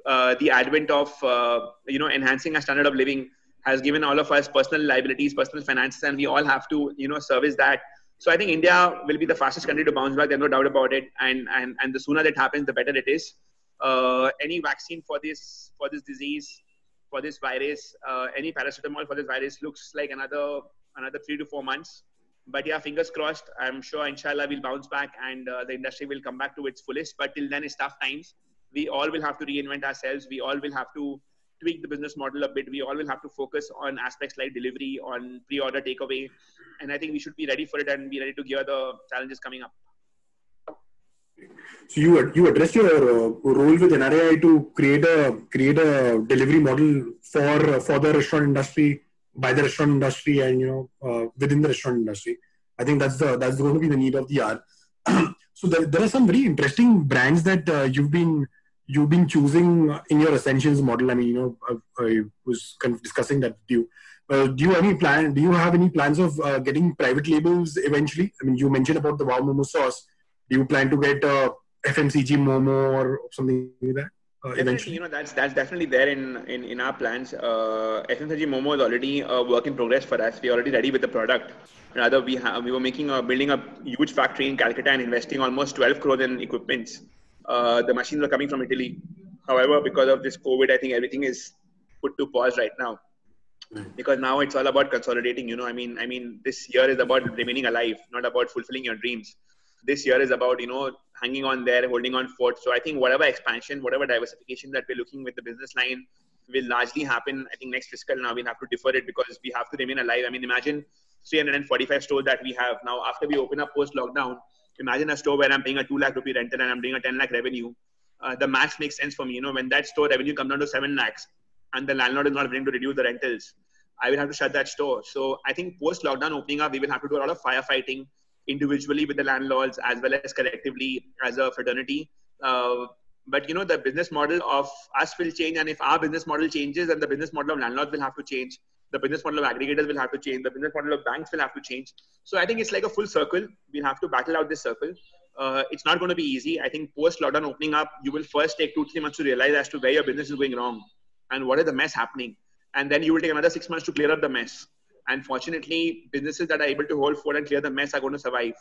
uh, the advent of uh, you know enhancing our standard of living has given all of us personal liabilities, personal finances, and we all have to you know service that. So I think India will be the fastest country to bounce back. There's no doubt about it. And and and the sooner that happens, the better it is. Uh, any vaccine for this for this disease, for this virus, uh, any paracetamol for this virus looks like another another three to four months but yeah, fingers crossed. I'm sure, inshallah, we'll bounce back and uh, the industry will come back to its fullest. But till then, it's tough times. We all will have to reinvent ourselves. We all will have to tweak the business model a bit. We all will have to focus on aspects like delivery, on pre-order takeaway, and I think we should be ready for it and be ready to gear the challenges coming up. So you you addressed your uh, role with NRAI to create a create a delivery model for for the restaurant industry by the restaurant industry and you know uh, within the restaurant industry. I think that's the that's going to be the need of the hour. so there, there are some very interesting brands that uh, you've been you've been choosing in your essentials model. I mean, you know, I, I was kind of discussing that with you. Uh, do you have any plan? Do you have any plans of uh, getting private labels eventually? I mean, you mentioned about the Wow Momo sauce. Do you plan to get uh, FMCG Momo or something like that? Uh, eventually, you know, that's that's definitely there in in, in our plans. Uh, FMCG Momo is already a work in progress for us. We're already ready with the product. Rather, we have we were making a building a huge factory in Calcutta and investing almost 12 crores in equipments. Uh, the machines are coming from Italy. However, because of this COVID, I think everything is put to pause right now. Because now it's all about consolidating. You know, I mean, I mean, this year is about remaining alive, not about fulfilling your dreams this year is about you know hanging on there, holding on fort. So I think whatever expansion, whatever diversification that we're looking with the business line will largely happen. I think next fiscal now we'll have to defer it because we have to remain alive. I mean, imagine 345 stores that we have now after we open up post lockdown. Imagine a store where I'm paying a two lakh rupee rental and I'm doing a 10 lakh revenue. Uh, the math makes sense for me. You know, when that store revenue comes down to seven lakhs and the landlord is not willing to reduce the rentals, I will have to shut that store. So I think post lockdown opening up, we will have to do a lot of firefighting individually with the landlords as well as collectively as a fraternity. Uh, but you know the business model of us will change, and if our business model changes, then the business model of landlords will have to change. The business model of aggregators will have to change. The business model of banks will have to change. So I think it's like a full circle. We'll have to battle out this circle. Uh, it's not going to be easy. I think post lockdown opening up, you will first take two three months to realize as to where your business is going wrong and what is the mess happening, and then you will take another six months to clear up the mess and fortunately, businesses that are able to hold fort and clear the mess are going to survive.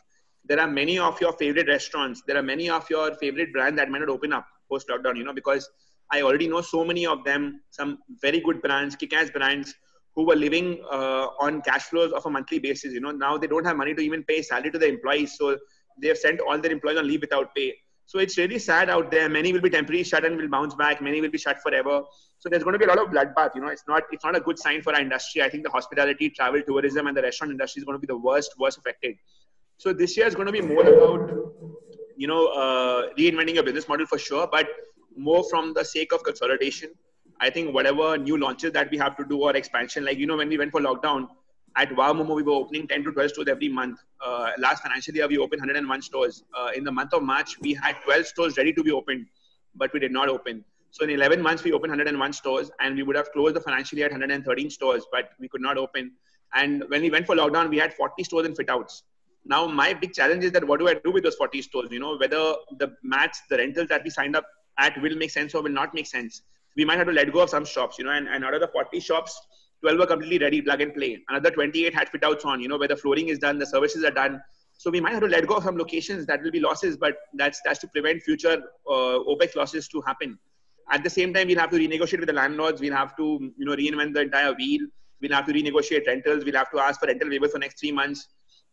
There are many of your favorite restaurants. There are many of your favorite brands that might not open up post lockdown, you know, because I already know so many of them, some very good brands, kick ass brands who were living uh, on cash flows of a monthly basis. You know, now they don't have money to even pay salary to their employees. So they have sent all their employees on leave without pay. So it's really sad out there. Many will be temporarily shut and will bounce back. Many will be shut forever. So there's going to be a lot of bloodbath. You know, it's not it's not a good sign for our industry. I think the hospitality, travel, tourism, and the restaurant industry is going to be the worst worst affected. So this year is going to be more about you know uh, reinventing your business model for sure, but more from the sake of consolidation. I think whatever new launches that we have to do or expansion, like you know when we went for lockdown, at Wow Momo, we were opening 10 to 12 stores every month. Uh, last financial year, we opened 101 stores. Uh, in the month of March, we had 12 stores ready to be opened, but we did not open. So in 11 months, we opened 101 stores, and we would have closed the financial year at 113 stores, but we could not open. And when we went for lockdown, we had 40 stores in fit outs. Now, my big challenge is that what do I do with those 40 stores? You know, whether the mats, the rentals that we signed up at will make sense or will not make sense. We might have to let go of some shops, you know, and, and out of the 40 shops, 12 were completely ready, plug and play. Another 28 had fit outs on, you know, where the flooring is done, the services are done. So we might have to let go of some locations that will be losses, but that's that's to prevent future uh, OPEX losses to happen. At the same time, we'll have to renegotiate with the landlords. We'll have to, you know, reinvent the entire wheel. We'll have to renegotiate rentals. We'll have to ask for rental waivers for next three months.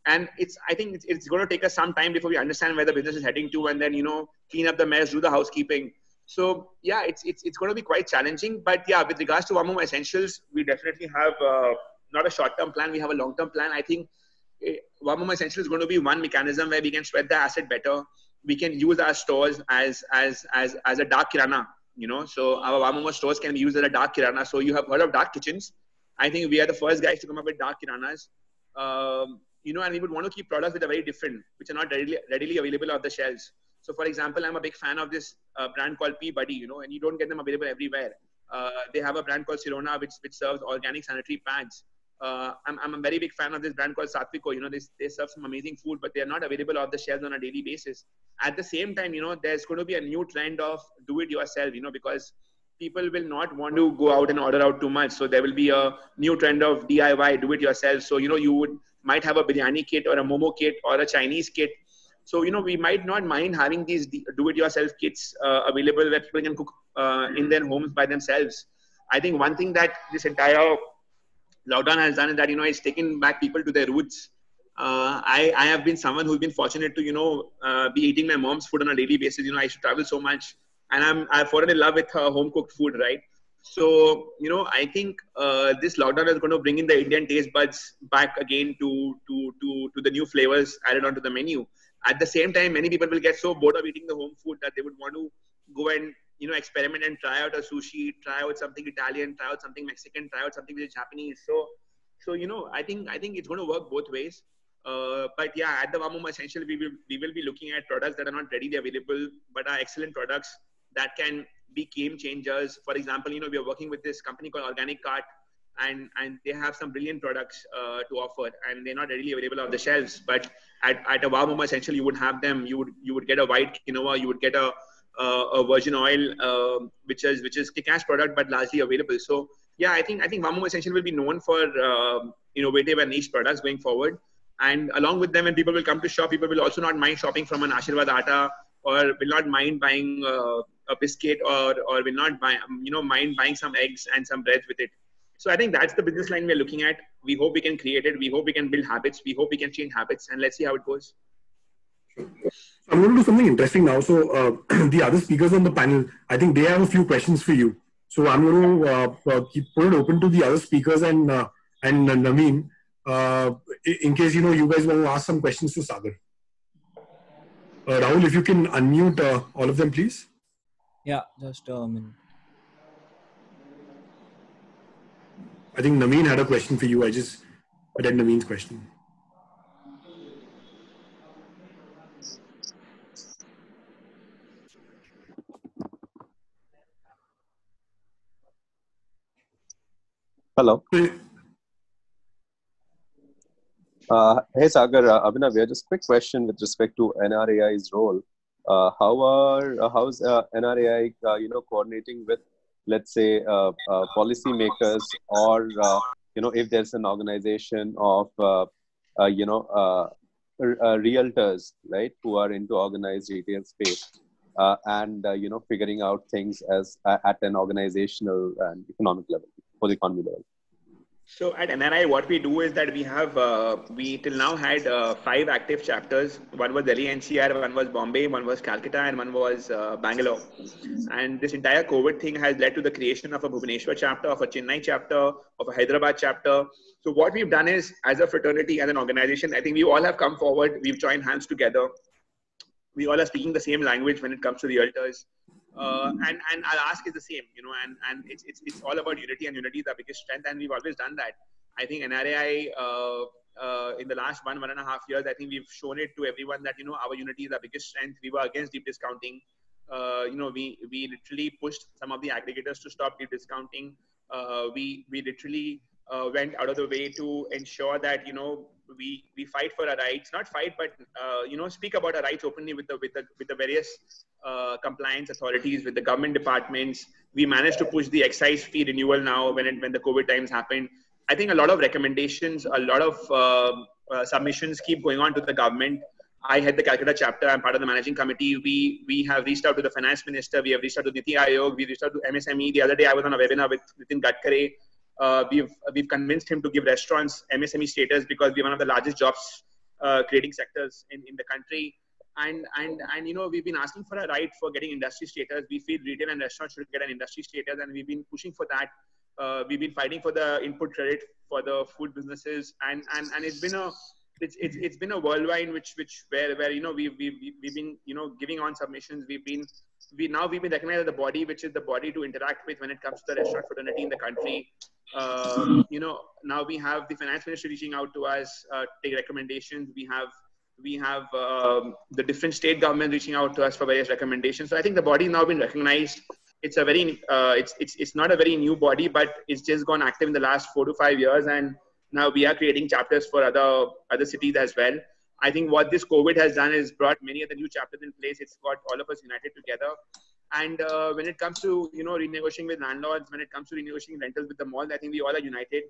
And it's, I think it's, it's going to take us some time before we understand where the business is heading to, and then you know, clean up the mess, do the housekeeping. So yeah, it's it's it's going to be quite challenging. But yeah, with regards to Wow Essentials, we definitely have uh, not a short-term plan. We have a long-term plan. I think One eh, Essentials is going to be one mechanism where we can spread the asset better. We can use our stores as as as as a dark kirana you know so our Wow Momo stores can be used as a dark kirana so you have heard of dark kitchens i think we are the first guys to come up with dark kiranas um, you know and we would want to keep products that are very different which are not readily, readily available off the shelves so for example i'm a big fan of this uh, brand called PeeBuddy you know and you don't get them available everywhere uh, they have a brand called Sirona which, which serves organic sanitary pads uh, I'm, I'm a very big fan of this brand called Sattviko. You know, they, they serve some amazing food, but they're not available off the shelves on a daily basis. At the same time, you know, there's going to be a new trend of do it yourself, you know, because people will not want to go out and order out too much. So there will be a new trend of DIY, do it yourself. So, you know, you would might have a biryani kit or a momo kit or a Chinese kit. So, you know, we might not mind having these do it yourself kits uh, available where people can cook uh, in their homes by themselves. I think one thing that this entire lockdown has done is that you know it's taken back people to their roots. Uh, I I have been someone who's been fortunate to you know uh, be eating my mom's food on a daily basis. You know I used to travel so much, and I'm I've fallen in love with her home cooked food, right? So you know I think uh, this lockdown is going to bring in the Indian taste buds back again to to to to the new flavors added onto the menu. At the same time, many people will get so bored of eating the home food that they would want to go and you know experiment and try out a sushi try out something italian try out something mexican try out something which is japanese. So so you know i think i think it's going to work both ways. Uh, but yeah at the moment essentially we will we will be looking at products that are not readily available but are excellent products that can be game changers. For example you know we are working with this company called organic cart and and they have some brilliant products uh, to offer and they're not readily available on the shelves but at, at a wow essentially you would have them you would you would get a white quinoa you would get a uh, a virgin oil, uh, which is which is cash product but largely available. So yeah, I think I think Mamo Essential will be known for um, innovative and niche products going forward. And along with them, when people will come to shop, people will also not mind shopping from an Aashirvaad Atta or will not mind buying uh, a biscuit or or will not buy you know mind buying some eggs and some breads with it. So I think that's the business line we're looking at. We hope we can create it. We hope we can build habits. We hope we can change habits, and let's see how it goes. I'm going to do something interesting now. So uh, the other speakers on the panel, I think they have a few questions for you. So I'm going to uh, uh, keep put it open to the other speakers and uh, and Naveen, uh, in case you know you guys want to ask some questions to Sagar. Uh, Rahul, if you can unmute all of them, please. Yeah, just a minute. I think Naveen had a question for you. I just read Naveen's question. Hello. Uh, hey Sagar, uh, Abhinav, yeah, just quick question with respect to NRAI's role. Uh, how are uh, how's uh, NRAI uh, you know coordinating with let's say uh, uh, policymakers or uh, you know if there's an organization of uh, uh, you know realtors right who are into organized retail space and you know figuring out things as at an organizational and economic level for the economy level? So at NRAI, what we do is that we have uh, we till now had uh, five active chapters. One was Delhi NCR, one was Bombay, one was Calcutta, and one was uh, Bangalore. And this entire COVID thing has led to the creation of a Bhubaneswar chapter, of a Chennai chapter, of a Hyderabad chapter. So what we've done is, as a fraternity, as an organization, I think we all have come forward. We've joined hands together. We all are speaking the same language when it comes to the realtors. Uh, and and our ask is the same, you know, and and it's it's it's all about unity, and unity is our biggest strength, and we've always done that. I think NRAI uh, uh, in the last one one and a half years, I think we've shown it to everyone that you know our unity is our biggest strength. We were against deep discounting. Uh, you know, we we literally pushed some of the aggregators to stop deep discounting. Uh, we we literally uh, went out of the way to ensure that you know we we fight for our rights not fight but uh, you know speak about our rights openly with the with the with the various uh, compliance authorities with the government departments We managed to push the excise fee renewal now when it, when the COVID times happened. I think a lot of recommendations, a lot of uh, uh, submissions keep going on to the government. I head the Calcutta chapter. I'm part of the managing committee. We we have reached out to the finance minister. We have reached out to Niti Aayog. We reached out to MSME. The other day, I was on a webinar with Nitin Gadkari. Uh, we've we've convinced him to give restaurants MSME status because we're one of the largest jobs uh, creating sectors in, in the country. And and and you know we've been asking for a right for getting industry status. We feel retail and restaurants should get an industry status, and we've been pushing for that. Uh, we've been fighting for the input credit for the food businesses, and and and it's been a it's, it's, it's been a whirlwind which which where where you know we've, we've we've been you know giving on submissions. We've been we now we've been recognized as the body which is the body to interact with when it comes to the restaurant fraternity in the country. Uh, you know now we have the finance ministry reaching out to us uh, take recommendations. We have we have um, the different state governments reaching out to us for various recommendations. So i think the body now been recognized. It's a very uh, it's, it's it's not a very new body but it's just gone active in the last four to five years. And now we are creating chapters for other other cities as well. I think what this COVID has done is brought many of the new chapters in place. It's got all of us united together. And uh, when it comes to you know renegotiating with landlords, when it comes to renegotiating rentals with the mall, I think we all are united.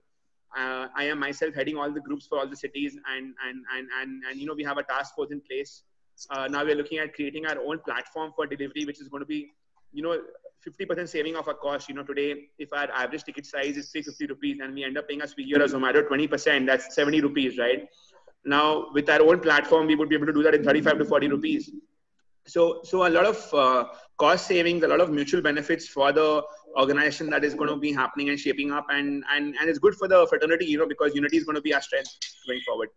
Uh, I am myself heading all the groups for all the cities, and and and and, and you know we have a task force in place. Uh, now we're looking at creating our own platform for delivery, which is going to be, you know, 50% saving of our cost. You know, today, if our average ticket size is 350 rupees and we end up paying a Swiggy or a Zomato 20%, that's 70 rupees, right? Now, with our own platform, we would be able to do that in 35 to 40 rupees. So, so a lot of uh, cost savings, a lot of mutual benefits for the organization that is going to be happening and shaping up, and and and it's good for the fraternity, you know, because unity is going to be our strength going forward.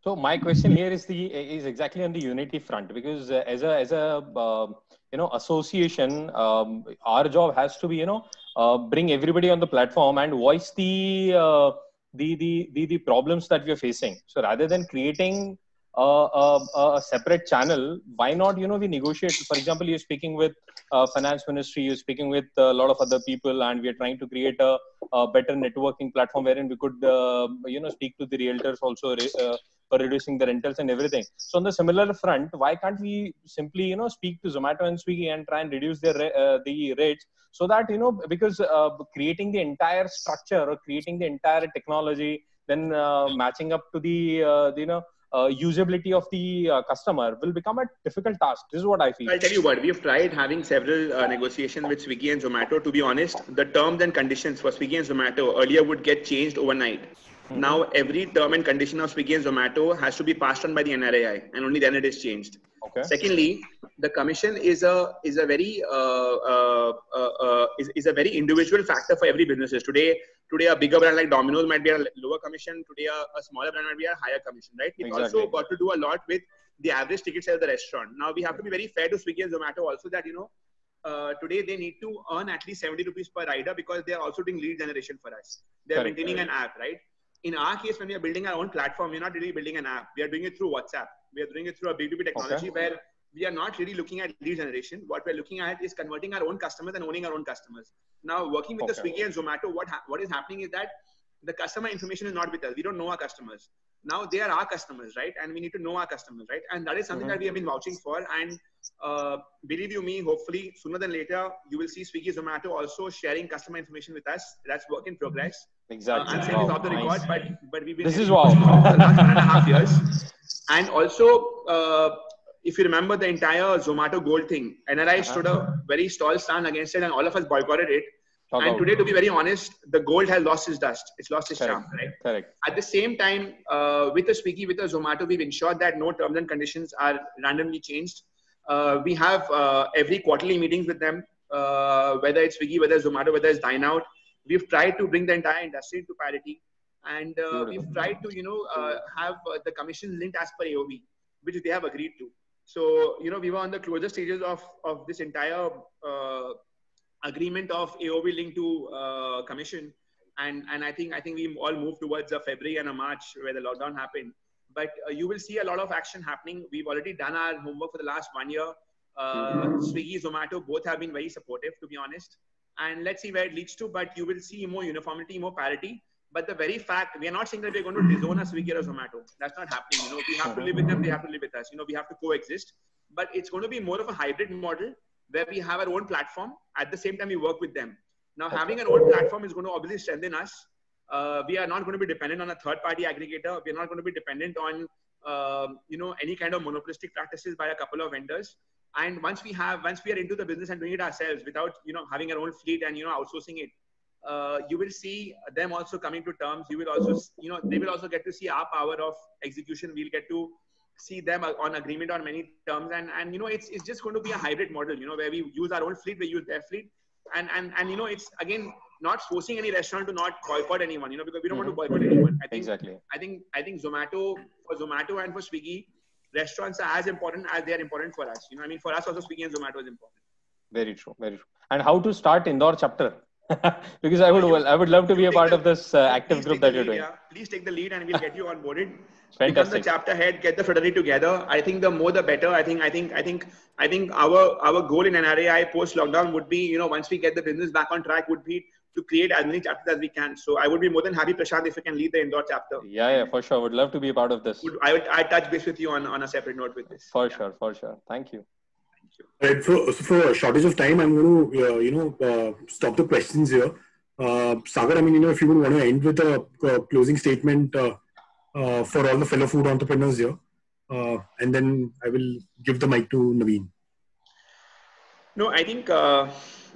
So my question here is the is exactly on the unity front because uh, as a as a uh, you know association um, our job has to be you know uh, bring everybody on the platform and voice the, uh, the, the the the problems that we are facing. So rather than creating a, a, a, separate channel why not you know we negotiate? For example you're speaking with uh, finance ministry you're speaking with a lot of other people and we are trying to create a, a better networking platform wherein we could uh, you know speak to the realtors also uh, for reducing the rentals and everything. So on the similar front, why can't we simply you know speak to Zomato and Swiggy and try and reduce their uh, the rates so that you know because uh, creating the entire structure or creating the entire technology, then uh, matching up to the, uh, the you know. Uh, usability of the uh, customer will become a difficult task. This is what I feel. I'll tell you what, we've tried having several uh, negotiations with Swiggy and Zomato. To be honest, the terms and conditions for Swiggy and Zomato earlier would get changed overnight. Mm-hmm. Now every term and condition of Swiggy and Zomato has to be passed on by the NRAI, and only then it is changed. Okay. Secondly, the commission is a is a very uh, uh, uh, uh, is, is a very individual factor for every businesses. Today, today a bigger brand like Domino's might be a lower commission. Today, a, a smaller brand might be a higher commission. Right? We've exactly. also got to do a lot with the average ticket sale of the restaurant. Now we have to be very fair to Swiggy and Zomato also that you know uh, today they need to earn at least 70 rupees per rider because they are also doing lead generation for us. They are maintaining an app, right? In our case, when we are building our own platform, we're not really building an app. We are doing it through WhatsApp. We are doing it through a B2B technology okay. where we are not really looking at lead generation. What we're looking at is converting our own customers and owning our own customers. Now, working with okay. the Swiggy and Zomato, what, ha- what is happening is that the customer information is not with us. We don't know our customers. Now they are our customers, right? And we need to know our customers, right? And that is something mm-hmm. that we have been vouching for. And uh, believe you me, hopefully sooner than later, you will see Swiggy, Zomato also sharing customer information with us. That's work in progress. Exactly. Uh, I'm saying wow, this off the nice. but but we've been this is wow. for the last one and a half years. And also, uh, if you remember the entire Zomato Gold thing, NRAI uh-huh. stood a very tall stand against it, and all of us boycotted it Talk and today, to be very honest, the gold has lost its dust. It's lost its Correct. charm, right? Correct. At the same time, uh, with the Swiggy, with the Zomato, we've ensured that no terms and conditions are randomly changed. Uh, we have uh, every quarterly meetings with them, uh, whether it's Swiggy, whether it's Zomato, whether it's Dine Out. We've tried to bring the entire industry to parity, and uh, we've tried to, you know, uh, have the commission linked as per AOV, which they have agreed to. So, you know, we were on the closer stages of of this entire agreement of AOV linked to uh, commission, and and I think I think we all moved towards a February and a March where the lockdown happened. But uh, you will see a lot of action happening. We've already done our homework for the last one year. Uh, Swiggy, Zomato, both have been very supportive, to be honest. And let's see where it leads to. But you will see more uniformity, more parity. But the very fact, we are not saying that we're going to disown a Swiggy or a Zomato. That's not happening. You know, we have to live with them. They have to live with us. You know, we have to coexist. But it's going to be more of a hybrid model where we have our own platform. At the same time, we work with them. Now, having our own platform is going to obviously strengthen us. Uh, we are not going to be dependent on a third-party aggregator. We are not going to be dependent on uh, you know any kind of monopolistic practices by a couple of vendors. And once we have, once we are into the business and doing it ourselves without you know having our own fleet and you know outsourcing it, uh, you will see them also coming to terms. You will also, you know, they will also get to see our power of execution. We'll get to see them on agreement on many terms, and and you know, it's it's just going to be a hybrid model. You know, where we use our own fleet, we use their fleet, and and and you know, it's again not forcing any restaurant to not boycott anyone. You know, because we don't mm-hmm. want to mm-hmm. boycott anyone. I think, exactly. I think I think Zomato for Zomato and for Swiggy, restaurants are as important as they are important for us. You know, I mean, for us also Swiggy and Zomato is important. Very true. Very true. And how to start Indore chapter? because I would well, I would love to be a part of this uh, active group that you're doing. Yeah. Please take the lead and we'll get you onboarded. Fantastic. Become the chapter head, get the fraternity together. I think the more the better. I think I think I think I think our our goal in NRAI post lockdown would be, you know, once we get the business back on track, would be to create as many chapters as we can. So I would be more than happy, Prashant, if you can lead the Indore chapter. Yeah, yeah, for sure. I would love to be a part of this. I would I touch base with you on, on a separate note with this. For yeah. sure, for sure. Thank you. Right, for, for a shortage of time, I'm going to, uh, you know, uh, stop the questions here. Uh, Sagar, I mean, you know, if you would want to end with a, a closing statement uh, uh, for all the fellow food entrepreneurs here, uh, and then I will give the mic to Naveen. No, I think uh,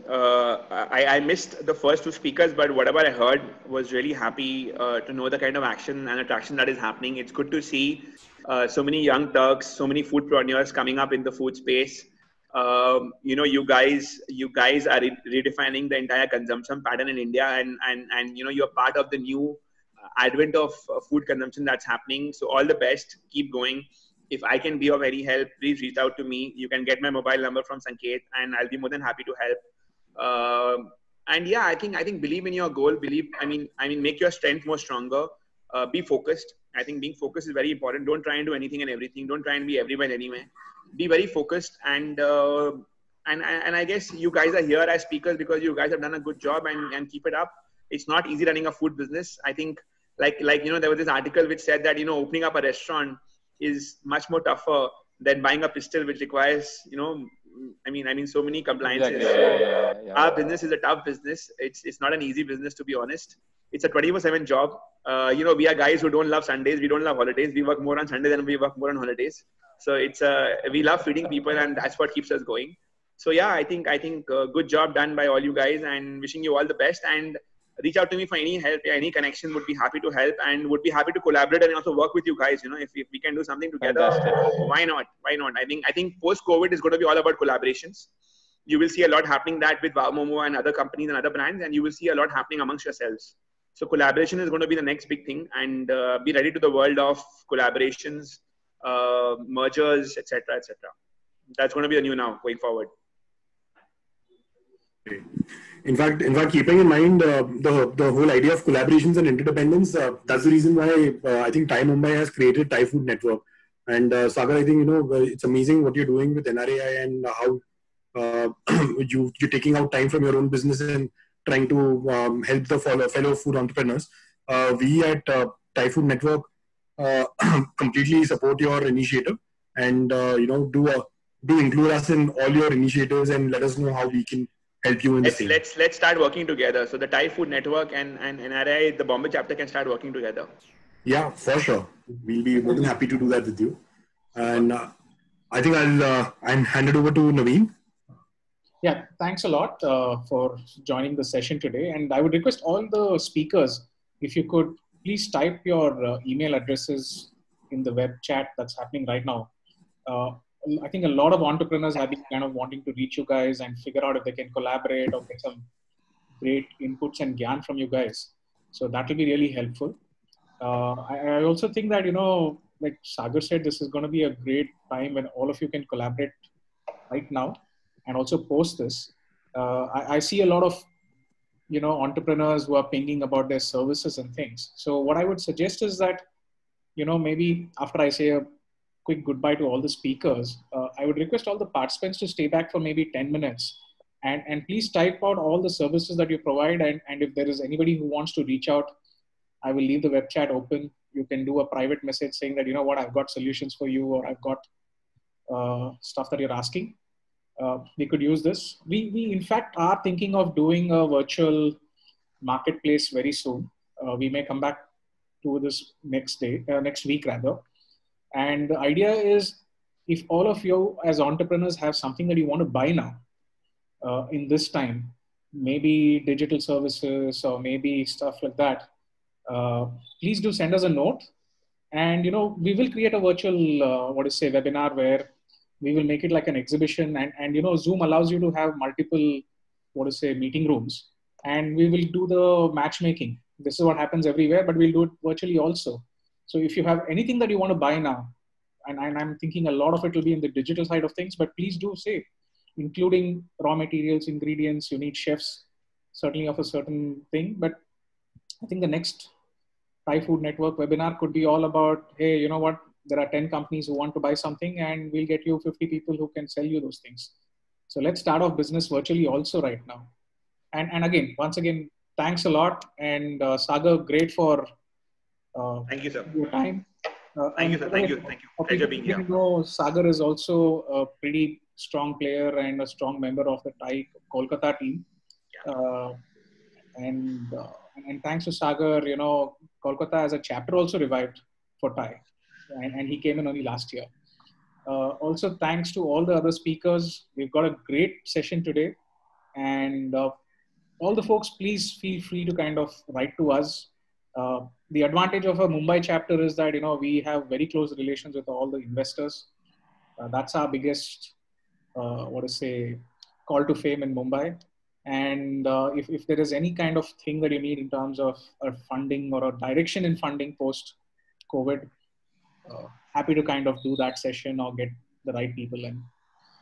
uh, I, I, missed the first two speakers, but whatever I heard was really happy to know the kind of action and attraction that is happening. It's good to see so many young Turks, so many foodpreneurs coming up in the food space um, you know you guys you guys are re- redefining the entire consumption pattern in india and and and you know you're part of the new advent of uh, food consumption that's happening. So all the best. Keep going. If i can be of any help please reach out to me. You can get my mobile number from sanket and i'll be more than happy to help. Uh, and yeah i think i think believe in your goal. Believe i mean i mean make your strength more stronger. Uh, be focused. I think being focused is very important. Don't try and do anything and everything. Don't try and be everywhere anywhere be very focused and uh, and and I guess you guys are here as speakers because you guys have done a good job and and keep it up. It's not easy running a food business. I think like like you know there was this article which said that you know opening up a restaurant is much more tougher than buying a pistol which requires you know I mean, I mean, so many compliances. Exactly. Yeah, yeah, yeah, Our business is a tough business. It's it's not an easy business to be honest. It's a 24/7 job. Uh, you know, we are guys who don't love Sundays. We don't love holidays. We work more on Sundays than we work more on holidays. So it's uh, we love feeding people, and that's what keeps us going. So yeah, I think I think uh, good job done by all you guys, and wishing you all the best. And reach out to me for any help, any connection. Would be happy to help, and would be happy to collaborate and also work with you guys. You know, if, if we can do something together, why not? Why not? I think I think post COVID is going to be all about collaborations. You will see a lot happening that with Wow Momo and other companies and other brands, and you will see a lot happening amongst yourselves. So collaboration is going to be the next big thing, and uh, be ready to the world of collaborations uh, mergers, etc., etc. That's going to be the new now going forward. In fact, in fact, keeping in mind uh, the the whole idea of collaborations and interdependence, uh, that's the reason why uh, I think TiE Mumbai has created TiE Food Network. And uh, Sagar, I think you know it's amazing what you're doing with NRAI and how you you're taking out time from your own business and trying to um, help the fellow, fellow food entrepreneurs. we at TiE Food Network uh, completely support your initiative and uh, you know do a, do include us in all your initiatives and let us know how we can help you in let's, the same. Let's let's start working together. So the TiE Food Network and and NRAI, the Bombay chapter can start working together. Yeah, for sure. We'll be more than happy to do that with you. And uh, I think I'll uh, I'm handed over to Naveen. Yeah, thanks a lot uh, for joining the session today. And I would request all the speakers if you could please type your uh, email addresses in the web chat that's happening right now. Uh, I think a lot of entrepreneurs have been kind of wanting to reach you guys and figure out if they can collaborate or get some great inputs and gyan from you guys. So that will be really helpful. Uh, I, I, also think that, you know, like Sagar said, this is going to be a great time when all of you can collaborate right now and also post this. Uh, I, I see a lot of you know entrepreneurs who are pinging about their services and things. So what i would suggest is that you know maybe after i say a quick goodbye to all the speakers uh, i would request all the participants to stay back for maybe 10 minutes. And and please type out all the services that you provide. And and if there is anybody who wants to reach out i will leave the web chat open. You can do a private message saying that you know what i've got solutions for you or i've got uh, stuff that you're asking uh, we could use this. We, we, in fact, are thinking of doing a virtual marketplace very soon. Uh, we may come back to this next day, uh, next week rather. And the idea is if all of you as entrepreneurs have something that you want to buy now uh, in this time, maybe digital services or maybe stuff like that, uh, please do send us a note. And you know we will create a virtual uh, what is say webinar where we will make it like an exhibition and, and you know zoom allows you to have multiple what to say meeting rooms. And we will do the matchmaking. This is what happens everywhere but we'll do it virtually also. So if you have anything that you want to buy now and, and i'm thinking a lot of it will be in the digital side of things but please do say including raw materials ingredients you need chefs certainly of a certain thing. But i think the next TiE food network webinar could be all about hey you know what there are 10 companies who want to buy something and we'll get you 50 people who can sell you those things. So let's start off business virtually also right now. And and again once again thanks a lot and uh, sagar great for uh, thank you sir. your time. Uh, thank you sir. Thank you. thank you. Pleasure being here. know sagar is also a pretty strong player and a strong member of the TiE kolkata team. Uh, and uh, and thanks to sagar you know kolkata as a chapter also revived for TiE and, and he came in only last year. Uh, also, thanks to all the other speakers, we've got a great session today. And uh, all the folks, please feel free to kind of write to us. Uh, the advantage of a Mumbai chapter is that you know we have very close relations with all the investors. Uh, that's our biggest, uh, what to say, call to fame in Mumbai. And uh, if, if there is any kind of thing that you need in terms of funding or a direction in funding post COVID, uh, happy to kind of do that session or get the right people in.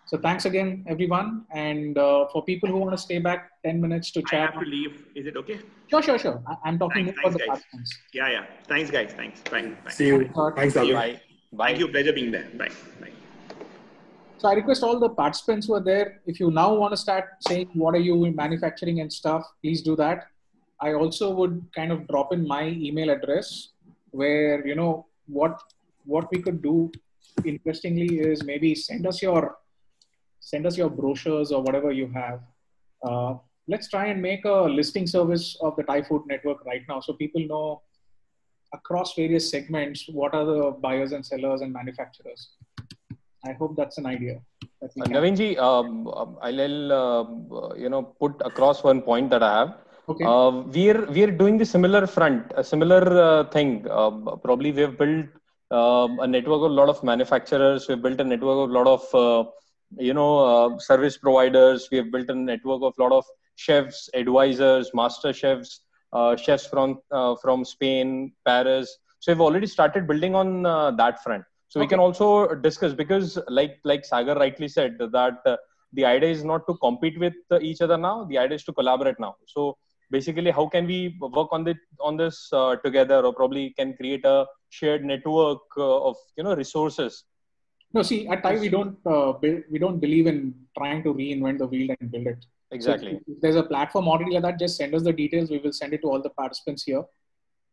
So thanks again, everyone. And uh, for people who want to stay back 10 minutes to chat. I have to leave. Is it okay? Sure, sure, sure. I- am talking thanks, about thanks, the guys. platforms. Yeah, yeah. Thanks, guys. Thanks. Bye. Bye. See you. Bye. Thanks, See you. Bye. Bye. Thank you. Pleasure being there. Bye. Bye. So I request all the participants who are there, if you now want to start saying what are you in manufacturing and stuff, please do that. I also would kind of drop in my email address where, you know, what what we could do interestingly is maybe send us your send us your brochures or whatever you have. Uh, let's try and make a listing service of the TiE Food Network right now, so people know across various segments what are the buyers and sellers and manufacturers. I hope that's an idea. That we Uh, Navinji, um, um, I'll, I'll uh, you know put across one point that I have. okay. Uh, we're we're doing the similar front, a similar uh, thing. Um, probably we've built um, a network of a lot of manufacturers. We've built a network of a lot of uh, you know uh, service providers. We have built a network of a lot of chefs, advisors, master chefs, uh, chefs from uh, from Spain, Paris. So we've already started building on uh, that front. So we can also discuss because, like like Sagar rightly said, that uh, the idea is not to compete with uh, each other now. The idea is to collaborate now. So basically, how can we work on the on this uh, together, or probably can create a shared network uh, of you know resources. no, see, at TiE we don't uh, build, we don't believe in trying to reinvent the wheel and build it. So Exactly. if there's a platform already like that, just send us the details. We will send it to all the participants here.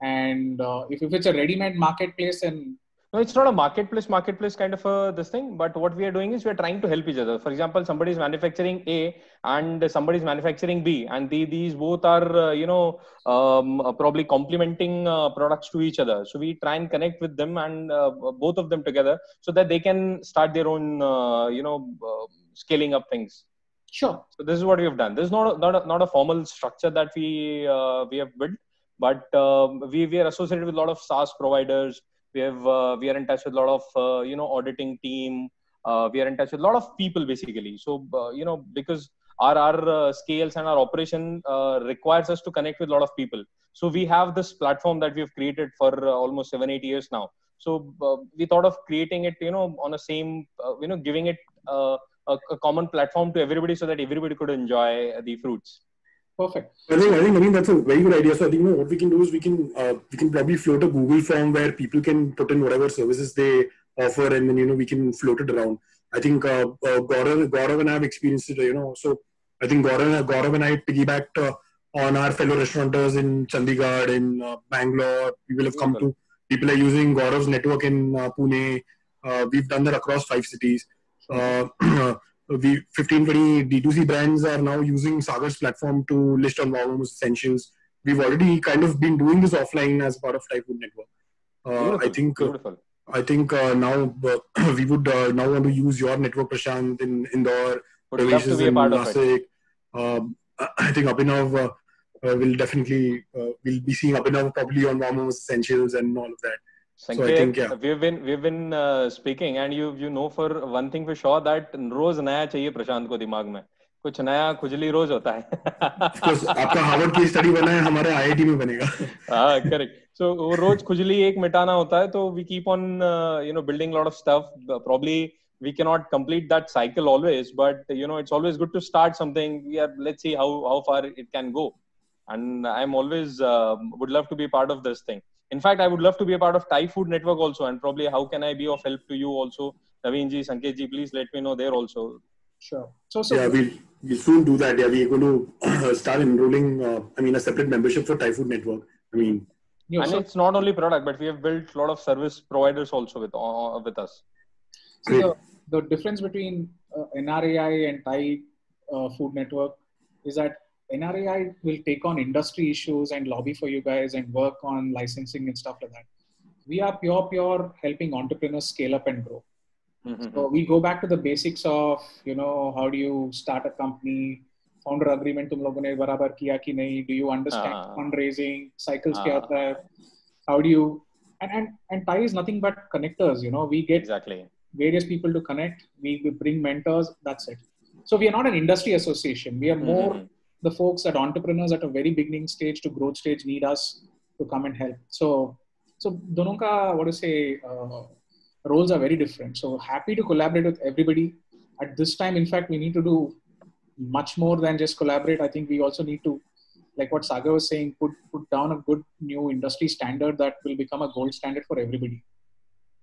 And uh, if, if it's a ready-made marketplace, and No, it's not a marketplace, marketplace kind of a this thing. But what we are doing is we are trying to help each other. For example, somebody is manufacturing A and somebody is manufacturing B, and the, these both are uh, you know um, uh, probably complementing uh, products to each other. So we try and connect with them and uh, both of them together so that they can start their own uh, you know scaling up things. sure, So this is what we have done. This is not a, not a, not a formal structure that we uh, we have built, but um, we we are associated with a lot of SaaS providers. We have uh, we are in touch with a lot of uh, you know auditing team. Uh, we are in touch with a lot of people basically. So you know because our our scales and our operation requires us to connect with a lot of people. So we have this platform that we have created for almost seven eight years now. So uh, we thought of creating it you know on a same uh, you know giving it. Uh, a, a common platform to everybody so that everybody could enjoy the fruits. Perfect. I think I think I mean that's a very good idea. So I think you know, what we can do is we can uh, we can probably float a Google form where people can put in whatever services they offer, and then you know we can float it around. I think uh, uh, Gaurav, Gaurav and I have experienced it. You know, so I think Gaurav, Gaurav and I piggybacked uh, on our fellow restaurateurs in Chandigarh, in uh, Bangalore. People have come to. People are using Gaurav's network in uh, Pune. Uh, we've done that across five cities. Uh, we 15, 20 D2C brands are now using Sagar's platform to list on Wow Essentials. We've already kind of been doing this offline as part of Food Network. Uh, I think uh, beautiful. I think uh, now uh, we would uh, now want to use your network, Prashant, in Indore, Would love to be a in part of it. Nasik. Um, I think Abhinav uh, uh, will definitely uh, will be seeing Abhinav probably on Wow Essentials and all of that. Sanket, so think, yeah. we've been we've been uh, speaking and you you know for one thing for sure that रोज नया चाहिए प्रशांत को दिमाग में। कुछ नया खुजली रोज होता है। आपका हार्वर्ड की स्टडी बना है हमारे आईआईटी में बनेगा। हाँ करेक्ट सो वो रोज खुजली एक मिटाना होता है तो we keep on you know building lot of stuff probably we can not complete that cycle always but you know it's always good to start something we are let's see how how far it can go and I am always would love to be part of this thing in fact i would love to be a part of TiE Food Network also and probably how can i be of help to you also naveen ji sanket ji please let me know there also Sure. So, so yeah, we'll, we'll soon do that. Yeah, we're going to start enrolling, uh, I mean, a separate membership for TiE Food Network. I mean, you and so, it's not only product but we have built a lot of service providers also with uh, with us see the, the difference between uh, NRAI and TiE uh, Food Network is that NRAI will take on industry issues and lobby for you guys and work on licensing and stuff like that. We are pure, pure helping entrepreneurs scale up and grow. So we go back to the basics of you know how do you start a company, founder agreement तुम लोगों ने बराबर किया कि नहीं? Do you understand हाँ. fundraising? Cycles क्या हाँ. होता है? How do you and and and Thai is nothing but connectors. You know we get exactly various people to connect. We, we bring mentors. That's it. So we are not an industry association. We are more Mhm. the folks that entrepreneurs at a very beginning stage to growth stage need us to come and help. So, so dono ka what to say uh, roles are very different. So happy to collaborate with everybody. At this time, in fact, we need to do much more than just collaborate. I think we also need to, like what Sagar was saying, put put down a good new industry standard that will become a gold standard for everybody.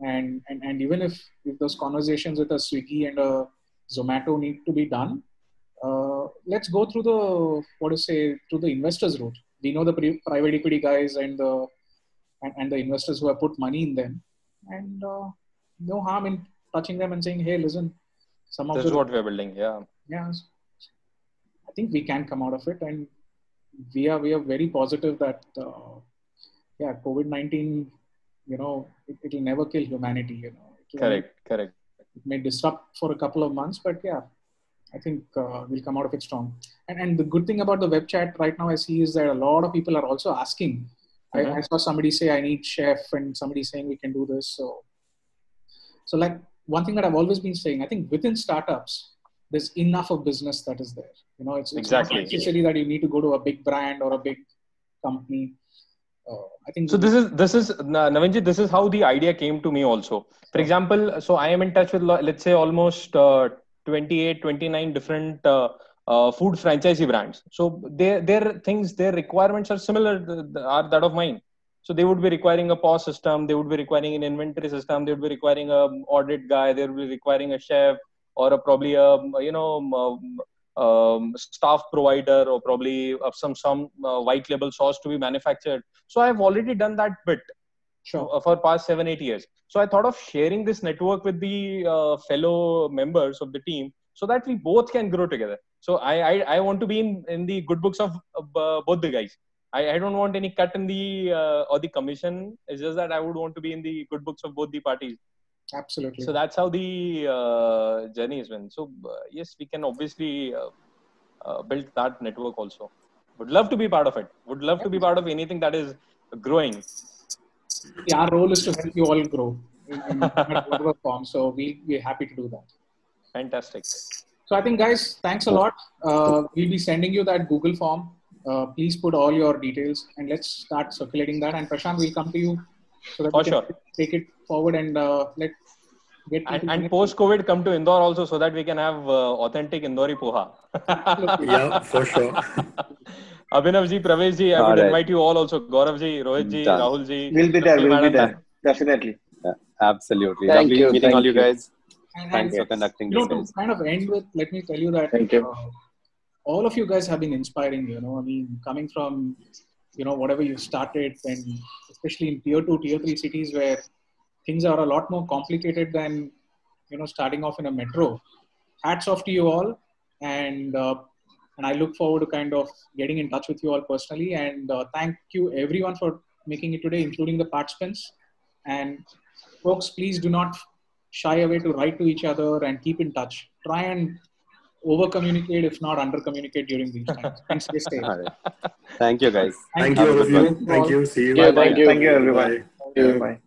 And and and even if if those conversations with a Swiggy and a Zomato need to be done, uh, let's go through the what to say through the investors route. We know the pre- private equity guys and the and, and the investors who have put money in them, and uh, no harm in touching them and saying, "Hey, listen, some of this is what we are building yeah. Yeah, I think we can come out of it, and we are we are very positive that uh, yeah, COVID nineteen, you know, it, it'll never kill humanity. You know, It will- correct correct. It may disrupt for a couple of months, but yeah, I think uh, we'll come out of it strong. And and the good thing about the web chat right now I see is that a lot of people are also asking. I, Mhm. I saw somebody say I need chef, and somebody saying we can do this. So, so like one thing that I've always been saying, I think within startups, there's enough of business that is there. You know, it's, it's Exactly. not necessary that you need to go to a big brand or a big company. Uh, I think so this is this is Navinji, this is how the idea came to me also for example so i am in touch with let's say almost uh, 28 29 different uh, uh, food franchisee brands. So their their things their requirements are similar are that of mine. So they would be requiring a pos system they would be requiring an inventory system they would be requiring a audit guy they would be requiring a chef or a probably a you know um, um, staff provider or probably uh, some some uh, white label sauce to be manufactured. So i've already done that bit sure. uh, for past seven eight years. So i thought of sharing this network with the uh, fellow members of the team so that we both can grow together. So i i, I want to be in, in the good books of uh, both the guys. I, I don't want any cut in the uh, or the commission. It's just that i would want to be in the good books of both the parties. Absolutely. so that's how the uh, journey has been. So uh, yes we can obviously uh, uh, build that network also. Would love to be part of it. Would love to be part of anything that is growing yeah, our role is to help you all grow in, in whatever form. So we we're happy to do that. fantastic So I think, guys, thanks a lot. Uh, we'll be sending you that Google form. Uh, please put all your details and let's start circulating that. And Prashant will come to you so that For we can sure. take it forward and uh, let get and, and post covid come to indore also so that we can have uh, authentic indori poha yeah, for sure. abhinav ji pravesh ji i would Alright. invite you all also gaurav ji rohit ji Done. rahul ji We'll be there. Shakti We'll be there. Definitely. Absolutely. Thank Lovely you, meeting thank all you you. guys. And- Thanks for conducting you know, to kind of end with, let me tell you that Thank you. uh, all of you guys have been inspiring. You know, I mean, coming from you know whatever you started, and especially in tier two, tier three cities where things are a lot more complicated than you know starting off in a metro. hats off to you all, and uh, and I look forward to kind of getting in touch with you all personally. And uh, thank you everyone for making it today, including the participants. And folks, please do not shy away to write to each other and keep in touch. Try and over communicate, if not under communicate during these times. And stay safe. All right. Thank you, guys. Thank Thank you, you. all of you. Thank you. See you. Yeah, thank you. Bye. Thank you, everyone. Bye. Thank you. Bye.